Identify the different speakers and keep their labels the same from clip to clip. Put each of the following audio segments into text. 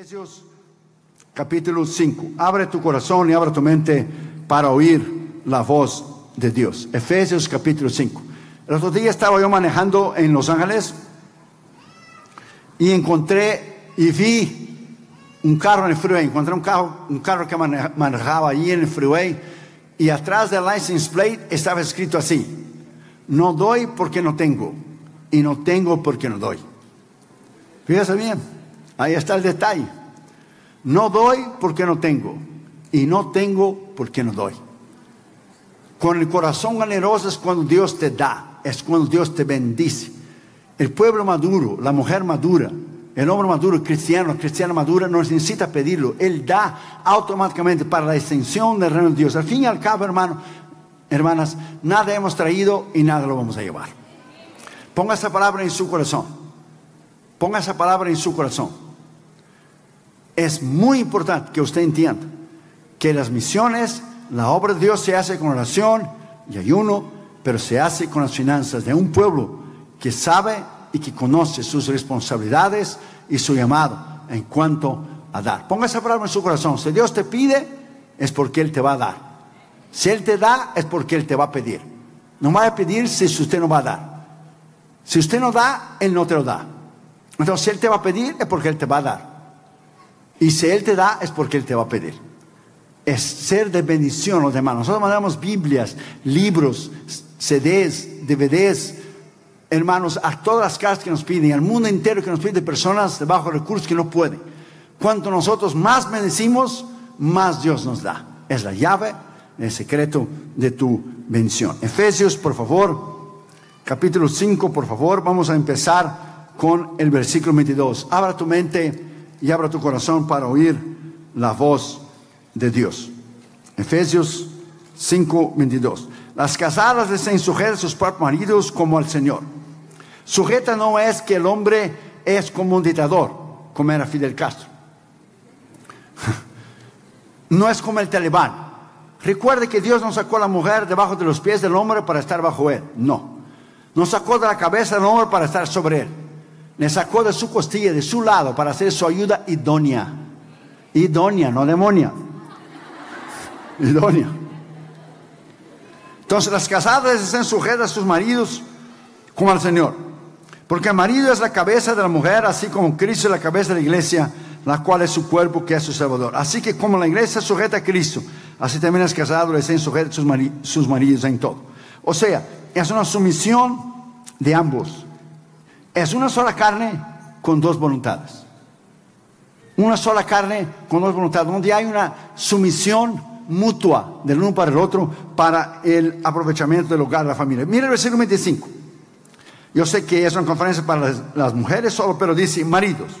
Speaker 1: Efesios capítulo 5. Abre tu corazón y abre tu mente para oír la voz de Dios. Efesios capítulo 5. El otro día estaba yo manejando en Los Ángeles y encontré y vi un carro en el freeway. Encontré un carro, un carro que manejaba allí en el freeway y atrás del license plate estaba escrito así: No doy porque no tengo y no tengo porque no doy. Fíjese bien, ahí está el detalle. No doy porque no tengo y no tengo porque no doy. Con el corazón generoso es cuando Dios te da, es cuando Dios te bendice. El pueblo maduro, la mujer madura, el hombre maduro, el cristiano, la cristiana madura no necesita pedirlo. Él da automáticamente para la extensión del reino de Dios. Al fin y al cabo, hermano, hermanas, nada hemos traído y nada lo vamos a llevar. Ponga esa palabra en su corazón. Ponga esa palabra en su corazón es muy importante que usted entienda que las misiones, la obra de Dios se hace con oración y ayuno, pero se hace con las finanzas de un pueblo que sabe y que conoce sus responsabilidades y su llamado en cuanto a dar. Ponga esa palabra en su corazón. Si Dios te pide, es porque Él te va a dar. Si Él te da, es porque Él te va a pedir. No va a pedir si usted no va a dar. Si usted no da, Él no te lo da. Entonces, si Él te va a pedir, es porque Él te va a dar. Y si Él te da, es porque Él te va a pedir. Es ser de bendición los demás. Nosotros mandamos Biblias, libros, CDs, DVDs, hermanos, a todas las casas que nos piden, al mundo entero que nos pide personas de recursos que no pueden. Cuanto nosotros más bendecimos, más Dios nos da. Es la llave, el secreto de tu bendición. Efesios, por favor, capítulo 5, por favor, vamos a empezar con el versículo 22. Abra tu mente y abra tu corazón para oír la voz de Dios. Efesios 5, 22. Las casadas estén sujetas a sus propios maridos como al Señor. Sujeta no es que el hombre es como un dictador, como era Fidel Castro. No es como el talibán. Recuerde que Dios no sacó a la mujer debajo de los pies del hombre para estar bajo él. No. No sacó de la cabeza del hombre para estar sobre él le sacó de su costilla, de su lado, para hacer su ayuda idónea. Idónea, no demonia. Idónea. Entonces las casadas están sujetas a sus maridos como al Señor. Porque el marido es la cabeza de la mujer, así como Cristo es la cabeza de la iglesia, la cual es su cuerpo, que es su Salvador. Así que como la iglesia sujeta a Cristo, así también los casados están sujetos a sus maridos en todo. O sea, es una sumisión de ambos. Es una sola carne con dos voluntades. Una sola carne con dos voluntades, donde hay una sumisión mutua del uno para el otro para el aprovechamiento del hogar de la familia. Mira el versículo 25. Yo sé que es una conferencia para las, mujeres solo, pero dice, maridos,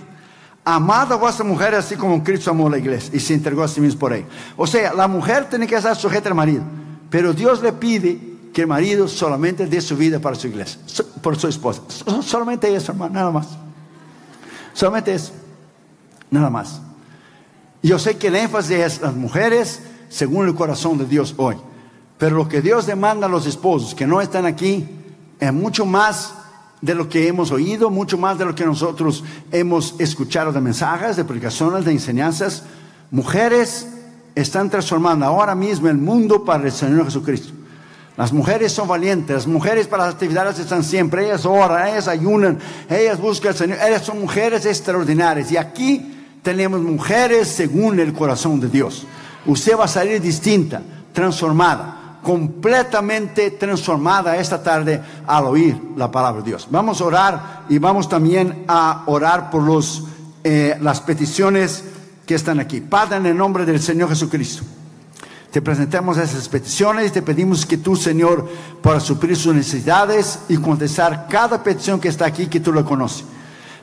Speaker 1: amad a vuestra mujer así como Cristo amó a la iglesia y se entregó a sí mismo por ella. O sea, la mujer tiene que estar sujeta al marido, pero Dios le pide que el marido solamente dé su vida para su iglesia, por su esposa. Solamente eso, hermano, nada más. Solamente eso, nada más. Yo sé que el énfasis es las mujeres según el corazón de Dios hoy. Pero lo que Dios demanda a los esposos que no están aquí es mucho más de lo que hemos oído, mucho más de lo que nosotros hemos escuchado de mensajes, de predicaciones, de enseñanzas. Mujeres están transformando ahora mismo el mundo para el Señor Jesucristo. Las mujeres son valientes, las mujeres para las actividades están siempre, ellas oran, ellas ayunan, ellas buscan al Señor, ellas son mujeres extraordinarias. Y aquí tenemos mujeres según el corazón de Dios. Usted va a salir distinta, transformada, completamente transformada esta tarde al oír la palabra de Dios. Vamos a orar y vamos también a orar por los, eh, las peticiones que están aquí. Padre, en el nombre del Señor Jesucristo. Te presentamos esas peticiones te pedimos que tú, Señor, para suplir sus necesidades y contestar cada petición que está aquí, que tú lo conoces.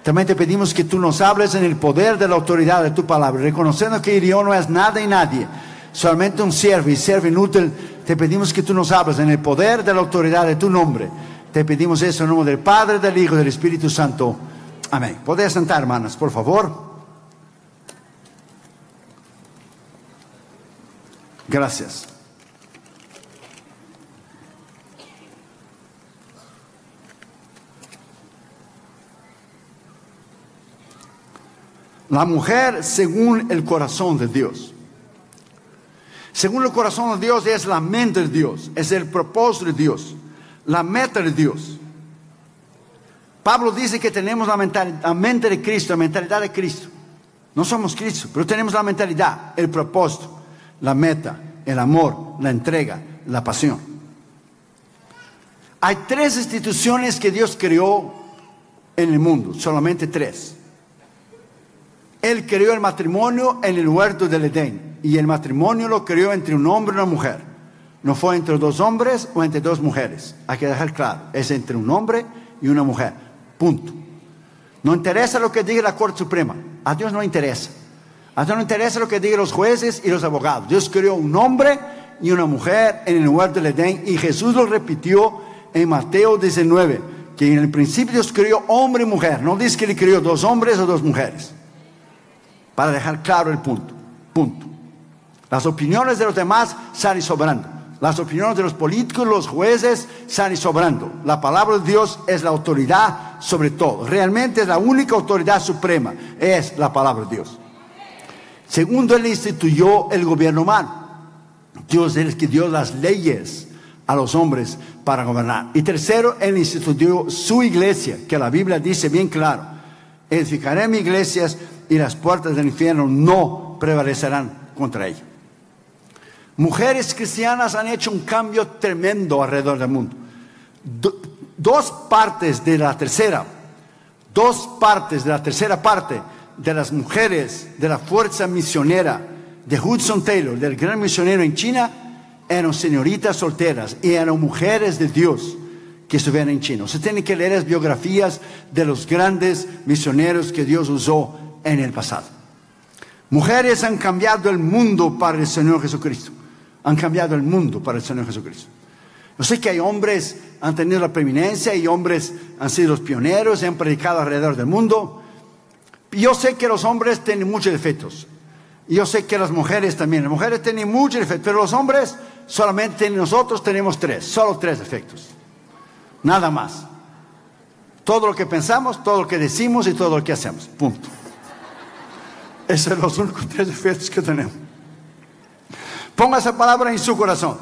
Speaker 1: También te pedimos que tú nos hables en el poder de la autoridad de tu palabra, reconociendo que Dios no es nada y nadie, solamente un siervo y siervo inútil. Te pedimos que tú nos hables en el poder de la autoridad de tu nombre. Te pedimos eso en nombre del Padre, del Hijo y del Espíritu Santo. Amén. Podés sentar, hermanas, por favor. Gracias. La mujer según el corazón de Dios. Según el corazón de Dios es la mente de Dios, es el propósito de Dios, la meta de Dios. Pablo dice que tenemos la, la mente de Cristo, la mentalidad de Cristo. No somos Cristo, pero tenemos la mentalidad, el propósito, la meta, el amor, la entrega, la pasión. Hay tres instituciones que Dios creó en el mundo, solamente tres. Él creó el matrimonio en el huerto del Edén y el matrimonio lo creó entre un hombre y una mujer. No fue entre dos hombres o entre dos mujeres. Hay que dejar claro, es entre un hombre y una mujer. Punto. No interesa lo que diga la Corte Suprema. A Dios no interesa. A Dios no interesa lo que digan los jueces y los abogados. Dios creó un hombre y una mujer en el huerto del Edén y Jesús lo repitió en Mateo 19, que en el principio Dios creó hombre y mujer. No dice que le creó dos hombres o dos mujeres. Para dejar claro el punto. Punto. Las opiniones de los demás salen sobrando. Las opiniones de los políticos, los jueces, salen sobrando. La palabra de Dios es la autoridad sobre todo. Realmente es la única autoridad suprema. Es la palabra de Dios. Segundo, Él instituyó el gobierno humano. Dios es el que dio las leyes a los hombres para gobernar. Y tercero, Él instituyó su iglesia, que la Biblia dice bien claro. Edificaré mi iglesia y las puertas del infierno no prevalecerán contra ella. Mujeres cristianas han hecho un cambio tremendo alrededor del mundo. dos partes de la tercera, dos partes de la tercera parte de las mujeres de la fuerza misionera de Hudson Taylor, del gran misionero en China, eran señoritas solteras y eran mujeres de Dios que estuvieron en China. Se tiene que leer las biografías de los grandes misioneros que Dios usó en el pasado. Mujeres han cambiado el mundo para el Señor Jesucristo han cambiado el mundo para el Señor Jesucristo. Yo sé que hay hombres han tenido la preeminencia y hombres han sido los pioneros y han predicado alrededor del mundo. Yo sé que los hombres tienen muchos defectos. Yo sé que las mujeres también. Las mujeres tienen muchos defectos, pero los hombres solamente nosotros tenemos tres, solo tres defectos. Nada más. Todo lo que pensamos, todo lo que decimos y todo lo que hacemos. Punto. Esos son los únicos tres defectos que tenemos. Ponga esa palabra en su corazón.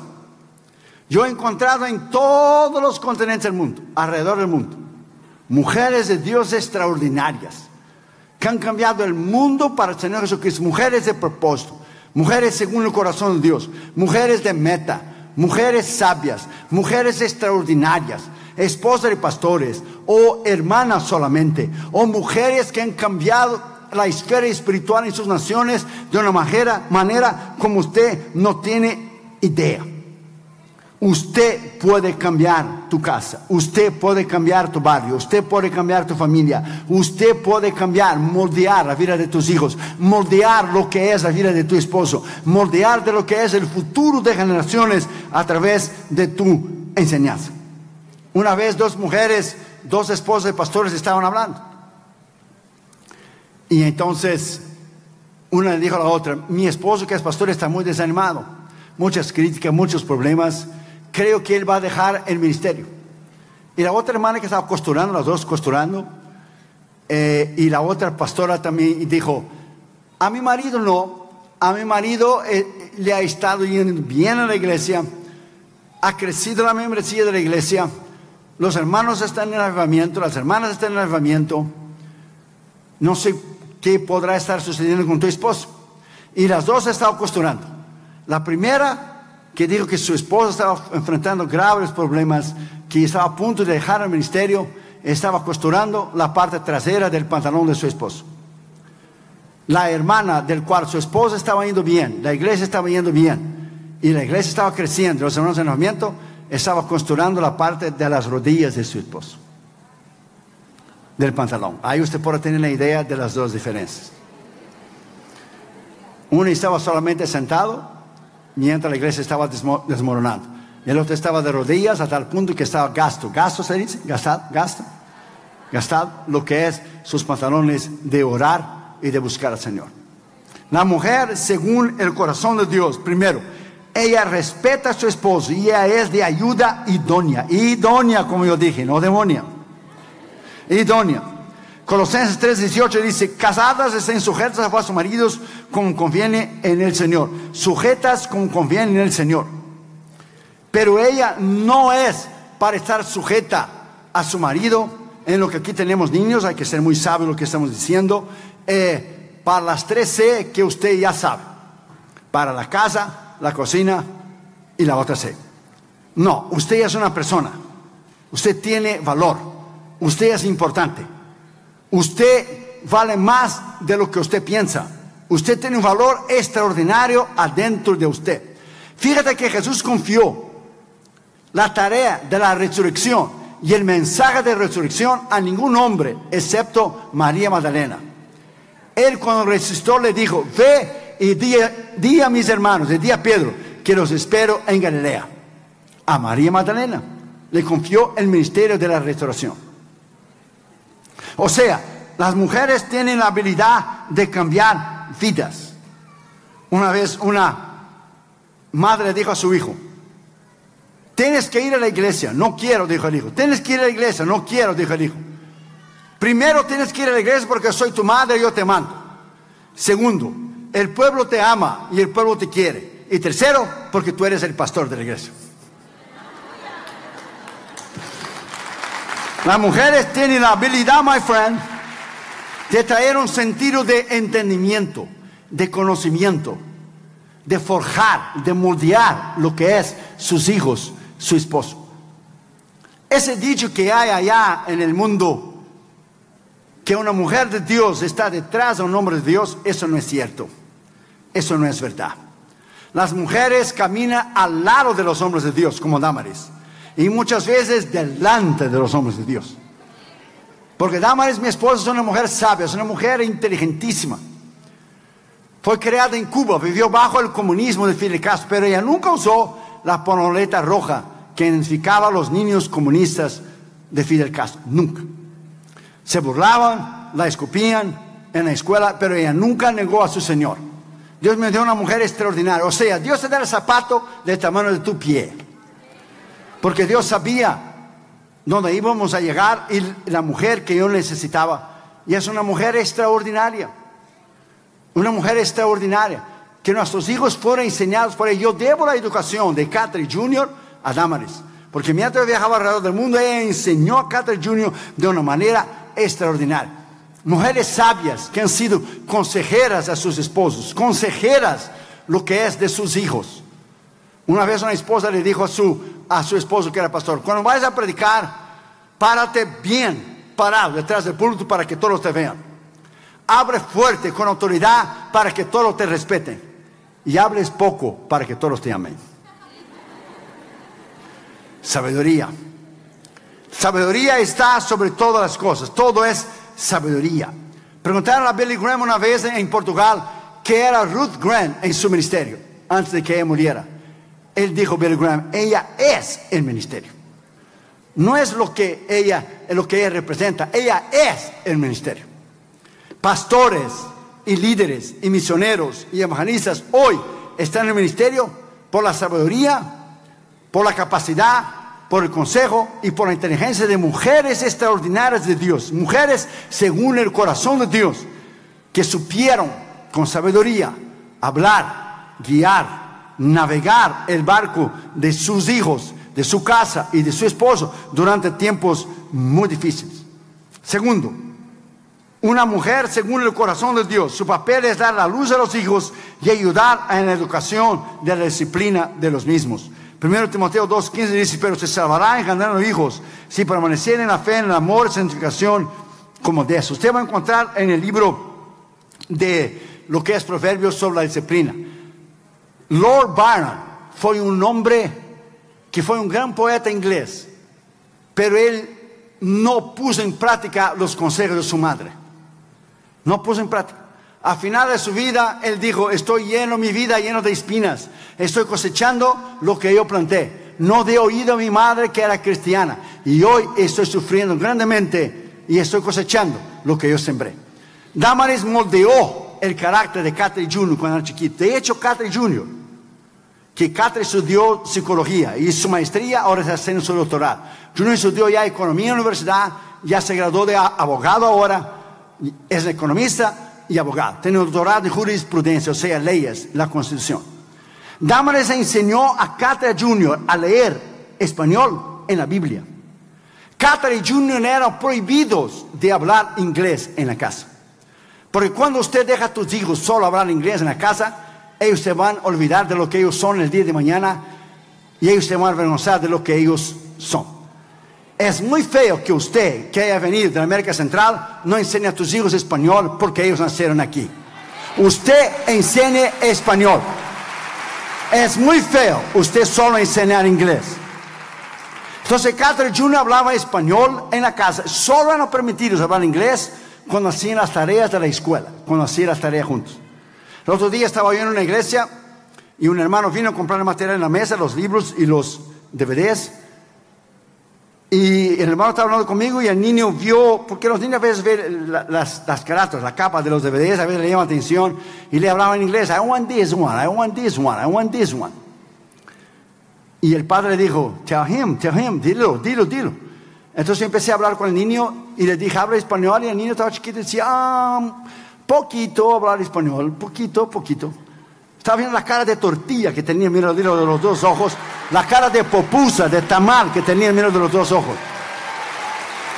Speaker 1: Yo he encontrado en todos los continentes del mundo, alrededor del mundo, mujeres de Dios extraordinarias que han cambiado el mundo para el Señor Jesucristo, mujeres de propósito, mujeres según el corazón de Dios, mujeres de meta, mujeres sabias, mujeres extraordinarias, esposas de pastores o hermanas solamente, o mujeres que han cambiado la esfera espiritual en sus naciones de una manera, manera como usted no tiene idea. Usted puede cambiar tu casa, usted puede cambiar tu barrio, usted puede cambiar tu familia, usted puede cambiar, moldear la vida de tus hijos, moldear lo que es la vida de tu esposo, moldear de lo que es el futuro de generaciones a través de tu enseñanza. Una vez dos mujeres, dos esposas de pastores estaban hablando. Y entonces una le dijo a la otra, mi esposo que es pastor está muy desanimado, muchas críticas, muchos problemas, creo que él va a dejar el ministerio. Y la otra hermana que estaba costurando, las dos costurando, eh, y la otra pastora también dijo, a mi marido no, a mi marido eh, le ha estado yendo bien a la iglesia, ha crecido la membresía de la iglesia, los hermanos están en avivamiento, las hermanas están en avivamiento, no sé qué podrá estar sucediendo con tu esposo. Y las dos estaban costurando. La primera, que dijo que su esposo estaba enfrentando graves problemas, que estaba a punto de dejar el ministerio, estaba costurando la parte trasera del pantalón de su esposo. La hermana del cual su esposo estaba yendo bien, la iglesia estaba yendo bien, y la iglesia estaba creciendo, los hermanos en movimiento, estaba costurando la parte de las rodillas de su esposo del pantalón. Ahí usted puede tener la idea de las dos diferencias. Uno estaba solamente sentado mientras la iglesia estaba desmoronando. Y el otro estaba de rodillas hasta el punto que estaba gasto. ¿Gasto se dice? ¿Gastado? ¿Gasto? Gastado lo que es sus pantalones de orar y de buscar al Señor. La mujer, según el corazón de Dios, primero, ella respeta a su esposo y ella es de ayuda idónea. Idónea, como yo dije, no demonia idónea. Colosenses 3:18 dice, casadas estén sujetas a vuestros maridos como conviene en el Señor. Sujetas como conviene en el Señor. Pero ella no es para estar sujeta a su marido. En lo que aquí tenemos niños, hay que ser muy sabio lo que estamos diciendo. Eh, para las tres C que usted ya sabe. Para la casa, la cocina y la otra C. No, usted es una persona. Usted tiene valor. Usted es importante. Usted vale más de lo que usted piensa. Usted tiene un valor extraordinario adentro de usted. Fíjate que Jesús confió la tarea de la resurrección y el mensaje de resurrección a ningún hombre excepto María Magdalena. Él cuando resucitó le dijo, ve y di, a mis hermanos, y di a Pedro, que los espero en Galilea. A María Magdalena le confió el ministerio de la restauración. O sea, las mujeres tienen la habilidad de cambiar vidas. Una vez una madre dijo a su hijo, tienes que ir a la iglesia, no quiero, dijo el hijo, tienes que ir a la iglesia, no quiero, dijo el hijo. Primero tienes que ir a la iglesia porque soy tu madre y yo te mando. Segundo, el pueblo te ama y el pueblo te quiere. Y tercero, porque tú eres el pastor de la iglesia. Las mujeres tienen la habilidad, my friend, de traer un sentido de entendimiento, de conocimiento, de forjar, de moldear lo que es sus hijos, su esposo. Ese dicho que hay allá en el mundo, que una mujer de Dios está detrás de un hombre de Dios, eso no es cierto. Eso no es verdad. Las mujeres caminan al lado de los hombres de Dios, como Damaris y muchas veces delante de los hombres de Dios. Porque Damaris, mi esposa, es una mujer sabia, es una mujer inteligentísima. Fue creada en Cuba, vivió bajo el comunismo de Fidel Castro, pero ella nunca usó la ponoleta roja que identificaba a los niños comunistas de Fidel Castro. Nunca. Se burlaban, la escupían en la escuela, pero ella nunca negó a su Señor. Dios me dio una mujer extraordinaria. O sea, Dios te da el zapato del tamaño de tu pie. Porque Dios sabía dónde íbamos a llegar y la mujer que yo necesitaba. Y es una mujer extraordinaria. Una mujer extraordinaria. Que nuestros hijos fueran enseñados por ella. Yo debo la educación de Catherine Jr. a Damaris. Porque mientras viajaba alrededor del mundo, ella enseñó a Catherine Jr. de una manera extraordinaria. Mujeres sabias que han sido consejeras a sus esposos, consejeras lo que es de sus hijos. Una vez una esposa le dijo a su, a su esposo que era pastor, cuando vayas a predicar, párate bien parado detrás del púlpito para que todos te vean. Abre fuerte, con autoridad, para que todos te respeten. Y hables poco para que todos te amen. Sabiduría. Sabiduría está sobre todas las cosas. Todo es sabiduría. Preguntaron a Billy Graham una vez en Portugal qué era Ruth Graham en su ministerio antes de que ella muriera. Él dijo, Billy Graham, ella es el ministerio. No es lo que ella, lo que ella representa, ella es el ministerio. Pastores y líderes y misioneros y evangelistas hoy están en el ministerio por la sabiduría, por la capacidad, por el consejo y por la inteligencia de mujeres extraordinarias de Dios, mujeres según el corazón de Dios, que supieron con sabiduría hablar, guiar, navegar el barco de sus hijos, de su casa y de su esposo durante tiempos muy difíciles. Segundo, una mujer según el corazón de Dios, su papel es dar la luz a los hijos y ayudar en la educación de la disciplina de los mismos. Primero Timoteo 2.15 dice, pero se salvará engendrando hijos si permanecieren en la fe, en el amor, santificación, como de eso. Usted va a encontrar en el libro de lo que es Proverbios sobre la disciplina. Lord Byron fue un hombre que fue un gran poeta inglés, pero él no puso en práctica los consejos de su madre. No puso en práctica. A final de su vida, él dijo, estoy lleno, mi vida lleno de espinas. Estoy cosechando lo que yo planté. No de oído a mi madre que era cristiana. Y hoy estoy sufriendo grandemente y estoy cosechando lo que yo sembré. Damaris moldeó el carácter de Catherine Jr. cuando era chiquito. De hecho, Catherine Jr., que Catherine estudió psicología y su maestría, ahora está haciendo su doctorado. Junior estudió ya economía en la universidad ya se graduó de abogado ahora, es economista y abogado. Tiene doctorado en jurisprudencia, o sea, leyes, la constitución. Damaris enseñó a Catra Jr. a leer español en la Biblia. Catra y Jr. eran prohibidos de hablar inglés en la casa. Porque cuando usted deja a tus hijos solo hablar inglés en la casa, ellos se van a olvidar de lo que ellos son el día de mañana y ellos se van a avergonzar de lo que ellos son. Es muy feo que usted, que haya venido de América Central, no enseñe a tus hijos español porque ellos nacieron aquí. Usted enseñe español. Es muy feo usted solo enseñar inglés. Entonces Catherine Jr. hablaba español en la casa. Solo eran permitidos hablar inglés cuando hacían las tareas de la escuela, cuando hacían las tareas juntos. El otro día estaba yo en una iglesia y un hermano vino a comprar material en la mesa, los libros y los DVDs. Y el hermano estaba hablando conmigo y el niño vio, porque los niños a veces ven las, las carátulas, la capa de los DVDs, a veces le llama atención y le hablaba en inglés, I want this one, I want this one, I want this one. Y el padre le dijo, tell him, tell him, dilo, dilo, dilo. Entonces empecé a hablar con el niño y le dije, habla español y el niño estaba chiquito y decía, ah, Poquito hablar español, poquito, poquito. Estaba viendo la cara de tortilla que tenía en de los dos ojos, la cara de popusa, de tamal que tenía en de los dos ojos.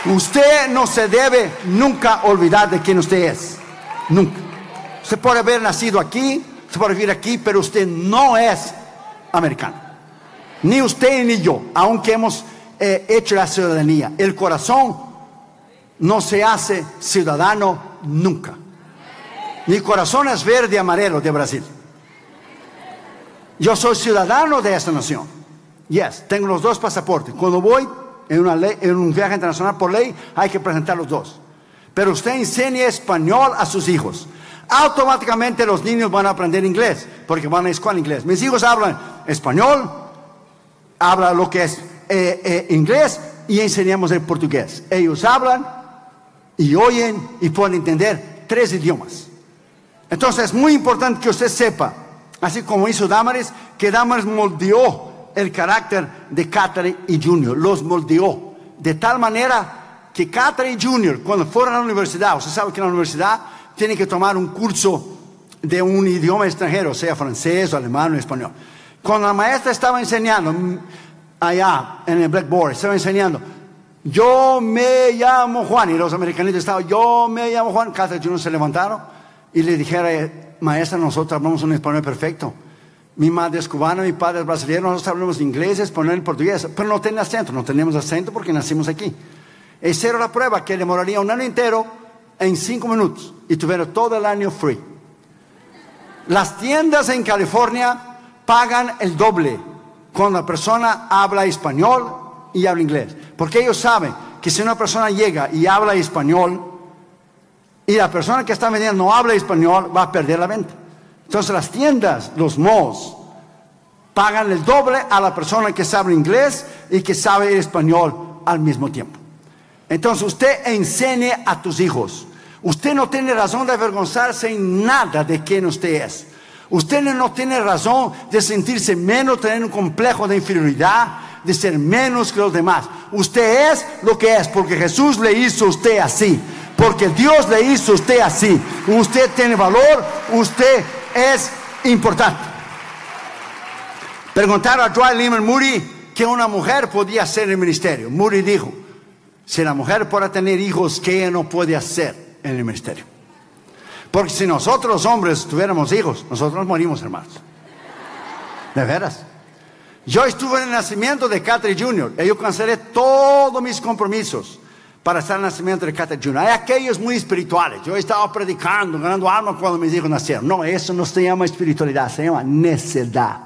Speaker 1: Usted no se debe nunca olvidar de quién usted es. Nunca. Usted puede haber nacido aquí, se puede vivir aquí, pero usted no es americano. Ni usted ni yo, aunque hemos eh, hecho la ciudadanía. El corazón no se hace ciudadano nunca. Mi corazón es verde amarelo de Brasil. Yo soy ciudadano de esta nación. Yes, tengo los dos pasaportes. Cuando voy en un viaje internacional por ley, hay que presentar los dos. Pero usted enseña español a sus hijos. Automáticamente los niños van a aprender inglés, porque van a escuela inglés. Mis hijos hablan español, hablan lo que es eh, eh, inglés y enseñamos el portugués. Ellos hablan y oyen y pueden entender tres idiomas. Entonces es muy importante que usted sepa, así como hizo Damaris, que Damaris moldeó el carácter de Catherine y Junior, los moldeó de tal manera que Catherine y Junior, cuando fueron a la universidad, usted sabe que en la universidad tienen que tomar un curso de un idioma extranjero, sea francés, alemán o español. Cuando la maestra estaba enseñando mm, allá en el Blackboard, estaba enseñando, yo me llamo Juan, y los americanos estaban, yo me llamo Juan, Catherine y Junior se levantaron y le dijera, maestra, nosotros hablamos un español perfecto. Mi madre es cubana, mi padre es brasileño, nosotros hablamos inglés, español y portugués, pero no tiene acento, no tenemos acento porque nacimos aquí. Era la prueba que demoraría un año entero en cinco minutos y tuviera todo el año free. Las tiendas en California pagan el doble cuando la persona habla español y habla inglés, porque ellos saben que si una persona llega y habla español, y la persona que está vendiendo no habla español, va a perder la venta. Entonces las tiendas, los malls, pagan el doble a la persona que sabe inglés y que sabe español al mismo tiempo. Entonces usted enseñe a tus hijos. Usted no tiene razón de avergonzarse en nada de quién usted es. Usted no tiene razón de sentirse menos, tener un complejo de inferioridad, de ser menos que los demás. Usted es lo que es porque Jesús le hizo a usted así. Porque Dios le hizo a usted así. Usted tiene valor, usted es importante. Preguntaron a Dwight Lyman Moody que una mujer podía hacer el ministerio. Moody dijo, si la mujer puede tener hijos, ¿qué ella no puede hacer en el ministerio? Porque si nosotros los hombres tuviéramos hijos, nosotros nos morimos, hermanos. De veras. Yo estuve en el nacimiento de Catherine Jr. y yo cancelé todos mis compromisos para estar el nacimiento de Catherine Jr. Hay aquellos muy espirituales. Yo estaba predicando, ganando alma cuando mis hijos nacieron. No, eso no se llama espiritualidad, se llama necedad.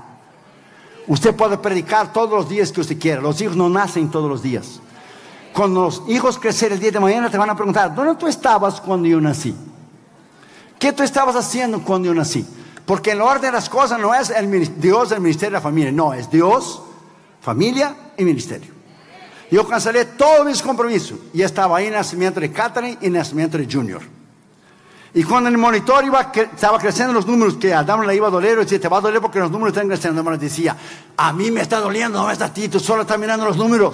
Speaker 1: Usted puede predicar todos los días que usted quiera. Los hijos no nacen todos los días. Cuando los hijos crecen el día de mañana te van a preguntar, ¿dónde tú estabas cuando yo nací? ¿Qué tú estabas haciendo cuando yo nací? Porque el orden de las cosas no es el Dios el ministerio de la familia, no, es Dios, familia y ministerio. Yo cancelé todos mis compromisos y estaba ahí en el nacimiento de Catherine y en el nacimiento de Junior. Y cuando el monitor iba, estaba creciendo los números, que a Adam le iba a doler, decía, te va a doler porque los números están creciendo. Decía, a mí me está doliendo, no está a ti, tú solo estás mirando los números.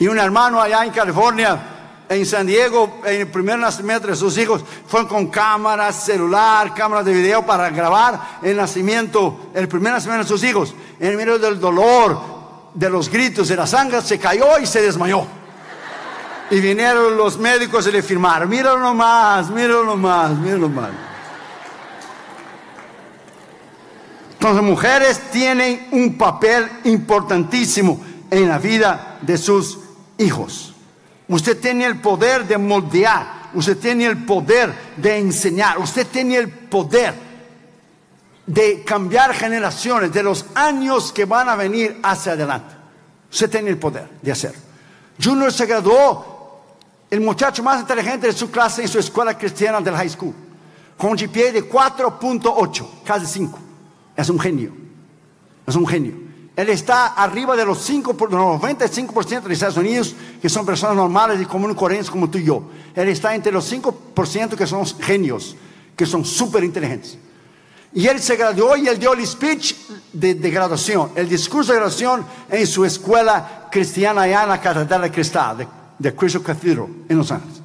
Speaker 1: Y un hermano allá en California, en San Diego, en el primer nacimiento de sus hijos, fue con cámaras, celular, cámaras de video para grabar el nacimiento, el primer nacimiento de sus hijos. En medio del dolor, de los gritos, de la sangre, se cayó y se desmayó. Y vinieron los médicos y le firmaron, míralo nomás, míralo nomás, míralo nomás. Entonces, mujeres tienen un papel importantísimo en la vida de sus hijos. Usted tiene el poder de moldear, usted tiene el poder de enseñar, usted tiene el poder de cambiar generaciones, de los años que van a venir hacia adelante. Usted tiene el poder de hacerlo. Junior se graduó, el muchacho más inteligente de su clase en su escuela cristiana del high school, con un GPA de 4.8, casi 5. Es un genio. Es un genio. Él está arriba de los 5, 95% de Estados Unidos, que son personas normales y comunes corrientes como tú y yo. Él está entre los 5% que son genios, que son súper inteligentes. Y él se graduó y él dio el speech de, graduación, el discurso de graduación en su escuela cristiana allá en la Catedral de Cristal, de, de Crystal Cathedral, en Los Ángeles.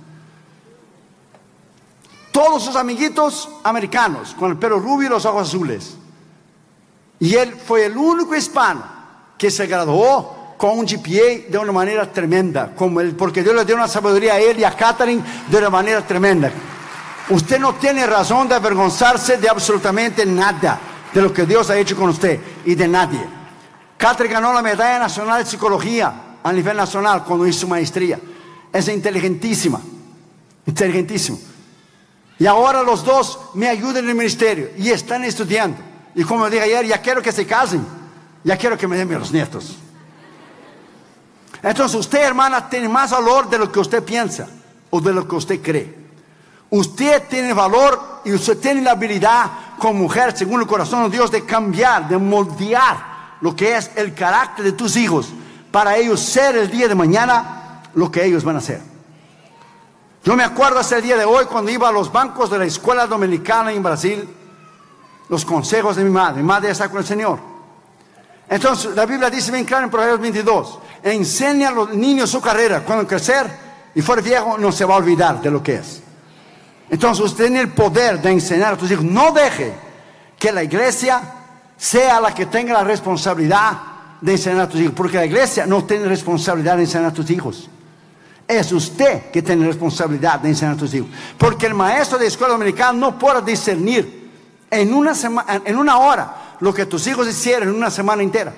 Speaker 1: Todos sus amiguitos americanos, con el pelo rubio y los ojos azules. Y él fue el único hispano que se graduó con un GPA de una manera tremenda, como porque Dios le dio una sabiduría a él y a Catherine de una manera tremenda. Usted no tiene razón de avergonzarse de absolutamente nada de lo que Dios ha hecho con usted y de nadie. Catherine ganó la medalla nacional de psicología a nivel nacional cuando hizo su maestría. Es inteligentísima, inteligentísima. Y ahora los dos me ayudan en el ministerio y están estudiando. Y como dije ayer, ya quiero que se casen. Ya quiero que me den los nietos. Entonces usted, hermana, tiene más valor de lo que usted piensa o de lo que usted cree. Usted tiene valor y usted tiene la habilidad como mujer, según el corazón de Dios, de cambiar, de moldear lo que es el carácter de tus hijos para ellos ser el día de mañana lo que ellos van a ser. Yo me acuerdo hasta el día de hoy cuando iba a los bancos de la escuela dominicana en Brasil los consejos de mi madre. Mi madre está con el Señor. Entonces, la Biblia dice bien claro en Proverbios 22, enseña a los niños su carrera. Cuando crecer y fuera viejo, no se va a olvidar de lo que es. Entonces, usted tiene el poder de enseñar a tus hijos. No deje que la iglesia sea la que tenga la responsabilidad de enseñar a tus hijos, porque la iglesia no tiene responsabilidad de enseñar a tus hijos. Es usted que tiene responsabilidad de enseñar a tus hijos. Porque el maestro de escuela dominicana no puede discernir en una, semana, en una hora lo que tus hijos hicieron en una semana entera.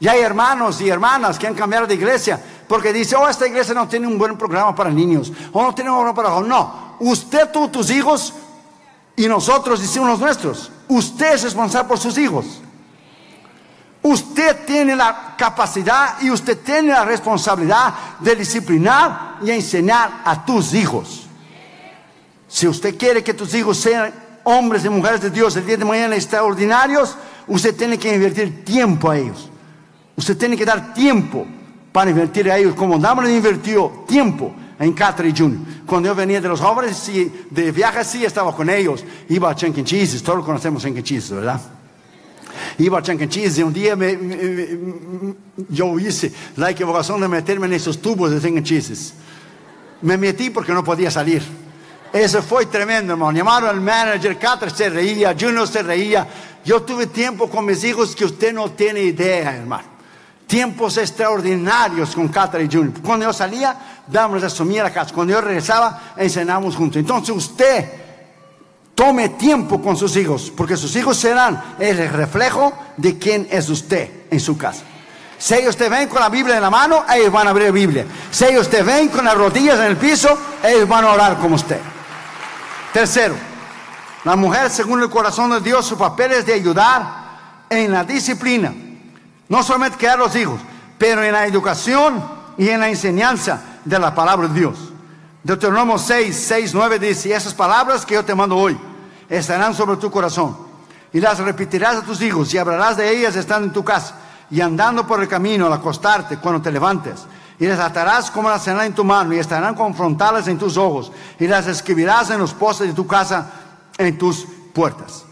Speaker 1: Y hay hermanos y hermanas que han cambiado de iglesia porque dice, oh, esta iglesia no tiene un buen programa para niños, o no tiene un programa para jóvenes. No, usted tuvo tus hijos y nosotros hicimos los nuestros. Usted es responsable por sus hijos. Usted tiene la capacidad y usted tiene la responsabilidad de disciplinar y enseñar a tus hijos. Si usted quiere que tus hijos sean hombres y mujeres de Dios el día de mañana extraordinarios, usted tiene que invertir tiempo a ellos. Usted tiene que dar tiempo para invertir a ellos, como Damon invirtió tiempo en Catherine Junior. Cuando yo venía de los jóvenes de viaje, sí estaba con ellos. Iba a Chunkin Cheese, todos conocemos Chunkin Cheese, ¿verdad? Iba a Chunkin Cheese y un día yo hice la equivocación de meterme en esos tubos de Chunkin Cheese. Me metí porque no podía salir. Eso fue tremendo, hermano. Llamaron al manager, Catherine se reía, Junior se reía. Yo tuve tiempo con mis hijos que usted no tiene idea, hermano. Tiempos extraordinarios con Catherine Junior. Cuando yo salía, asumir a la casa. Cuando yo regresaba, enseñábamos juntos. Entonces usted tome tiempo con sus hijos, porque sus hijos serán el reflejo de quién es usted en su casa. Si ellos te ven con la Biblia en la mano, ellos van a abrir la Biblia. Si ellos te ven con las rodillas en el piso, ellos van a orar como usted. Tercero, la mujer, según el corazón de Dios, su papel es de ayudar en la disciplina. No solamente crear los hijos, pero en la educación y en la enseñanza de la palabra de Dios. Deuteronomio 6, 6, 9 dice, esas palabras que yo te mando hoy estarán sobre tu corazón. Y las repetirás a tus hijos y hablarás de ellas estando en tu casa y andando por el camino al acostarte cuando te levantes y las atarás como las serán en tu mano y estarán confrontadas en tus ojos y las escribirás en los postes de tu casa en tus puertas.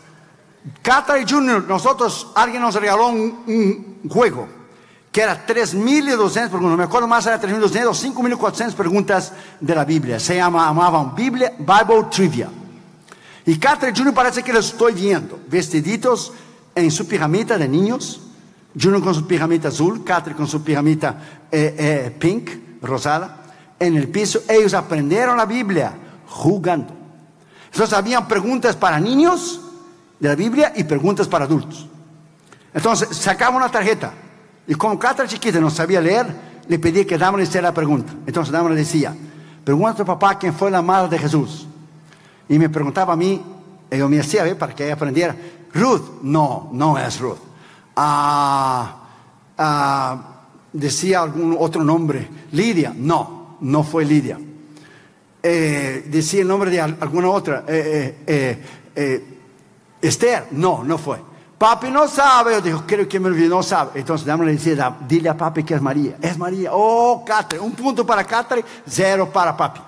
Speaker 1: Cata y Junior, nosotros, alguien nos regaló un, juego que era 3.200 preguntas, me acuerdo más, era 3.200 o 5.400 preguntas de la Biblia. Se llama, llamaban Biblia, Bible Trivia. Y Catherine Junior parece que lo estoy viendo, vestiditos en su pijamita de niños, Junior con su pijamita azul, Catherine con su pijamita eh, eh, pink, rosada, en el piso. Ellos aprendieron la Biblia jugando. Entonces habían preguntas para niños de la Biblia y preguntas para adultos. Entonces sacaba una tarjeta y como Catherine chiquita no sabía leer, le pedí que Dama le hiciera la pregunta. Entonces Dama le decía, pregunta a tu papá quién fue la madre de Jesús. Y me preguntaba a mí, yo me hacía, para que ella aprendiera. Ruth, no, no es Ruth. Decía algún otro nombre. Lidia, no, no fue Lidia. Eh, decía el nombre de alguna otra. Eh, eh, Esther, no, no fue. Papi no sabe. Yo digo, creo que me olvidó, no sabe. Entonces le decía, dile a papi que es María. Es María. Oh, Catre. Un punto para Catre, cero para papi.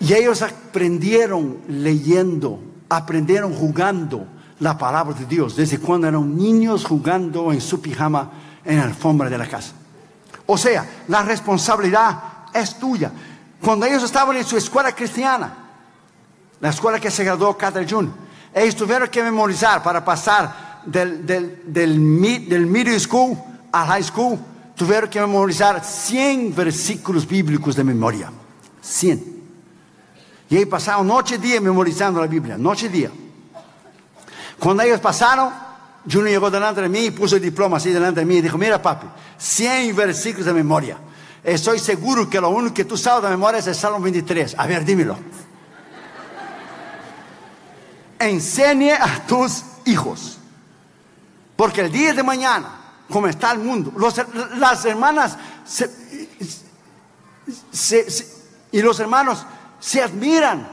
Speaker 1: Y ellos aprendieron leyendo, aprendieron jugando la palabra de Dios, desde cuando eran niños jugando en su pijama en la alfombra de la casa. O sea, la responsabilidad es tuya. Cuando ellos estaban en su escuela cristiana, la escuela que se graduó Catherine June, ellos tuvieron que memorizar para pasar del, del, del, del middle school al high school, tuvieron que memorizar 100 versículos bíblicos de memoria. 100. Y ahí pasaron noche y día memorizando la Biblia, noche y día. Cuando ellos pasaron, Junior llegó delante de mí y puso el diploma así delante de mí y dijo, mira papi, 100 versículos de memoria. Estoy seguro que lo único que tú sabes de memoria es el Salmo 23. A ver, dímelo. Enseñe a tus hijos. Porque el día de mañana, como está el mundo, las hermanas y los hermanos se admiran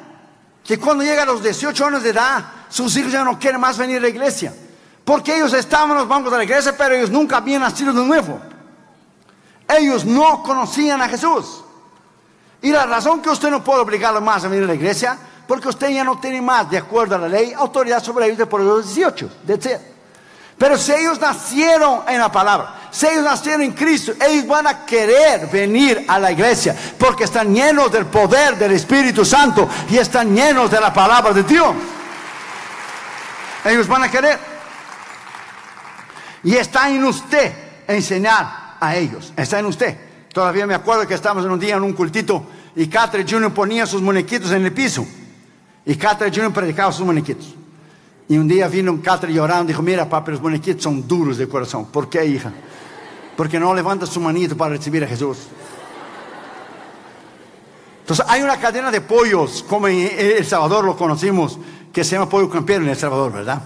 Speaker 1: que cuando llegan a los 18 años de edad, sus hijos ya no quieren más venir a la iglesia. Porque ellos estaban en los bancos de la iglesia, pero ellos nunca habían nacido de nuevo. Ellos no conocían a Jesús. Y la razón que usted no puede obligarlos más a venir a la iglesia, porque usted ya no tiene más, de acuerdo a la ley, autoridad sobre ellos por los 18. Pero si ellos nacieron en la palabra, si ellos nacieron en Cristo, ellos van a querer venir a la iglesia porque están llenos del poder del Espíritu Santo y están llenos de la palabra de Dios. Ellos van a querer. Y está en usted enseñar a ellos. Está en usted. Todavía me acuerdo que estábamos en un día en un cultito y Catherine Junior ponía sus muñequitos en el piso. Y Catherine Junior predicaba sus muñequitos. Y un día vino un llorando y dijo, mira papi, los muñequitos son duros de corazón. ¿Por qué, hija? porque no levanta su manito para recibir a Jesús. Entonces hay una cadena de pollos, como en El Salvador lo conocimos, que se llama pollo campero en El Salvador, ¿verdad?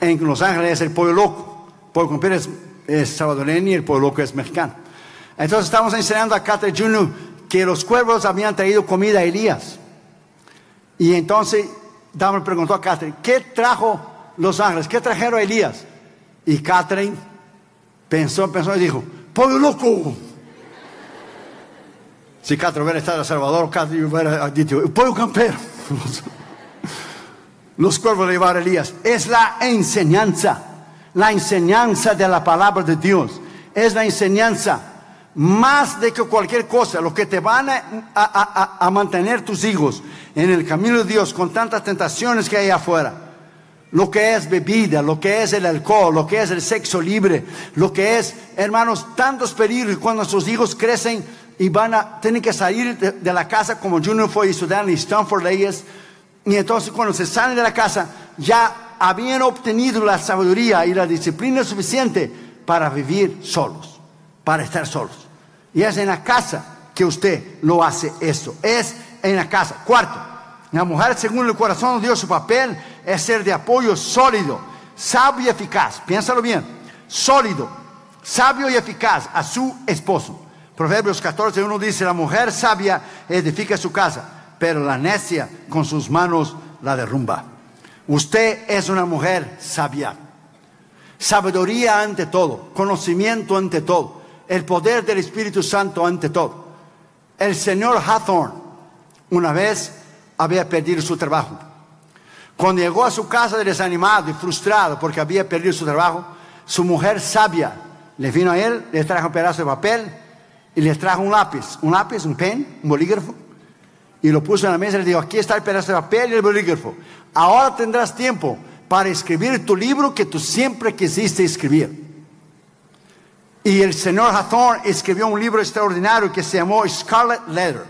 Speaker 1: En Los Ángeles es el pollo loco. Pollo campero es, salvadoreño y el pollo loco es mexicano. Entonces estamos enseñando a Catherine Junior que los cuervos habían traído comida a Elías. Y entonces Dama preguntó a Catherine, ¿qué trajo Los Ángeles? ¿Qué trajeron a Elías? Y Catherine Pensó, pensó y dijo, pollo loco. Si Castro hubiera estado en El Salvador, Castro hubiera dicho, pollo campero. Los cuervos de llevar Elías. Es la enseñanza, la enseñanza de la palabra de Dios. Es la enseñanza más de que cualquier cosa, lo que te van a, a, a mantener tus hijos en el camino de Dios con tantas tentaciones que hay afuera lo que es bebida, lo que es el alcohol, lo que es el sexo libre, lo que es, hermanos, tantos peligros cuando sus hijos crecen y van a tener que salir de, la casa como Junior fue estudiar en Stanford Leyes. Y entonces cuando se salen de la casa ya habían obtenido la sabiduría y la disciplina suficiente para vivir solos, para estar solos. Y es en la casa que usted lo hace eso. Es en la casa. Cuarto, la mujer según el corazón de Dios su papel es ser de apoyo sólido, sabio y eficaz. Piénsalo bien, sólido, sabio y eficaz a su esposo. Proverbios 14, uno dice, la mujer sabia edifica su casa, pero la necia con sus manos la derrumba. Usted es una mujer sabia. Sabiduría ante todo, conocimiento ante todo, el poder del Espíritu Santo ante todo. El señor Hathorne una vez había perdido su trabajo cuando llegó a su casa desanimado y frustrado porque había perdido su trabajo, su mujer sabia le vino a él, le trajo un pedazo de papel y le trajo un lápiz, un lápiz, un pen, un bolígrafo, y lo puso en la mesa y le dijo, aquí está el pedazo de papel y el bolígrafo. Ahora tendrás tiempo para escribir tu libro que tú siempre quisiste escribir. Y el señor Hathorne escribió un libro extraordinario que se llamó Scarlet Letter,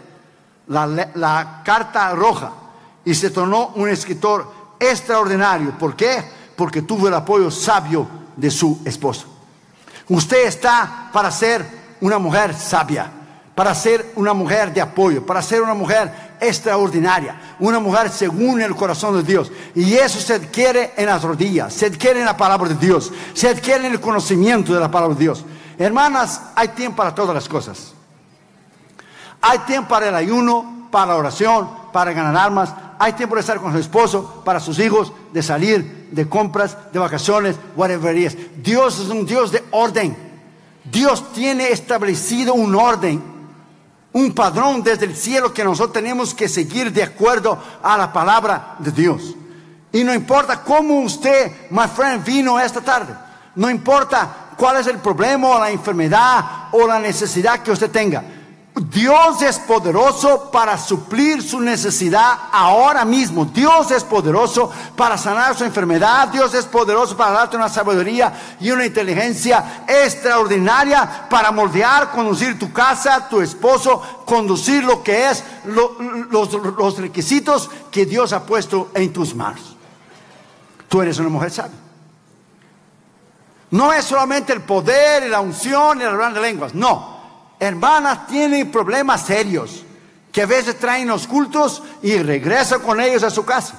Speaker 1: la, la carta roja, y se tornó un escritor extraordinario. ¿Por qué? Porque tuvo el apoyo sabio de su esposa. Usted está para ser una mujer sabia, para ser una mujer de apoyo, para ser una mujer extraordinaria, una mujer según el corazón de Dios. Y eso se adquiere en las rodillas, se adquiere en la palabra de Dios, se adquiere en el conocimiento de la palabra de Dios. Hermanas, hay tiempo para todas las cosas. Hay tiempo para el ayuno, para la oración, para ganar almas. Hay tiempo de estar con su esposo, para sus hijos, de salir, de compras, de vacaciones, whatever it is. Dios es un Dios de orden. Dios tiene establecido un orden, un padrón desde el cielo que nosotros tenemos que seguir de acuerdo a la palabra de Dios. Y no importa cómo usted, my friend, vino esta tarde. No importa cuál es el problema o la enfermedad o la necesidad que usted tenga. Dios es poderoso para suplir su necesidad ahora mismo. Dios es poderoso para sanar su enfermedad. Dios es poderoso para darte una sabiduría y una inteligencia extraordinaria para moldear, conducir tu casa, tu esposo, conducir lo que es los, requisitos que Dios ha puesto en tus manos. Tú eres una mujer sabia. No es solamente el poder y la unción y la hablar de lenguas. No. Hermanas tienen problemas serios que a veces traen los cultos y regresan con ellos a su casa.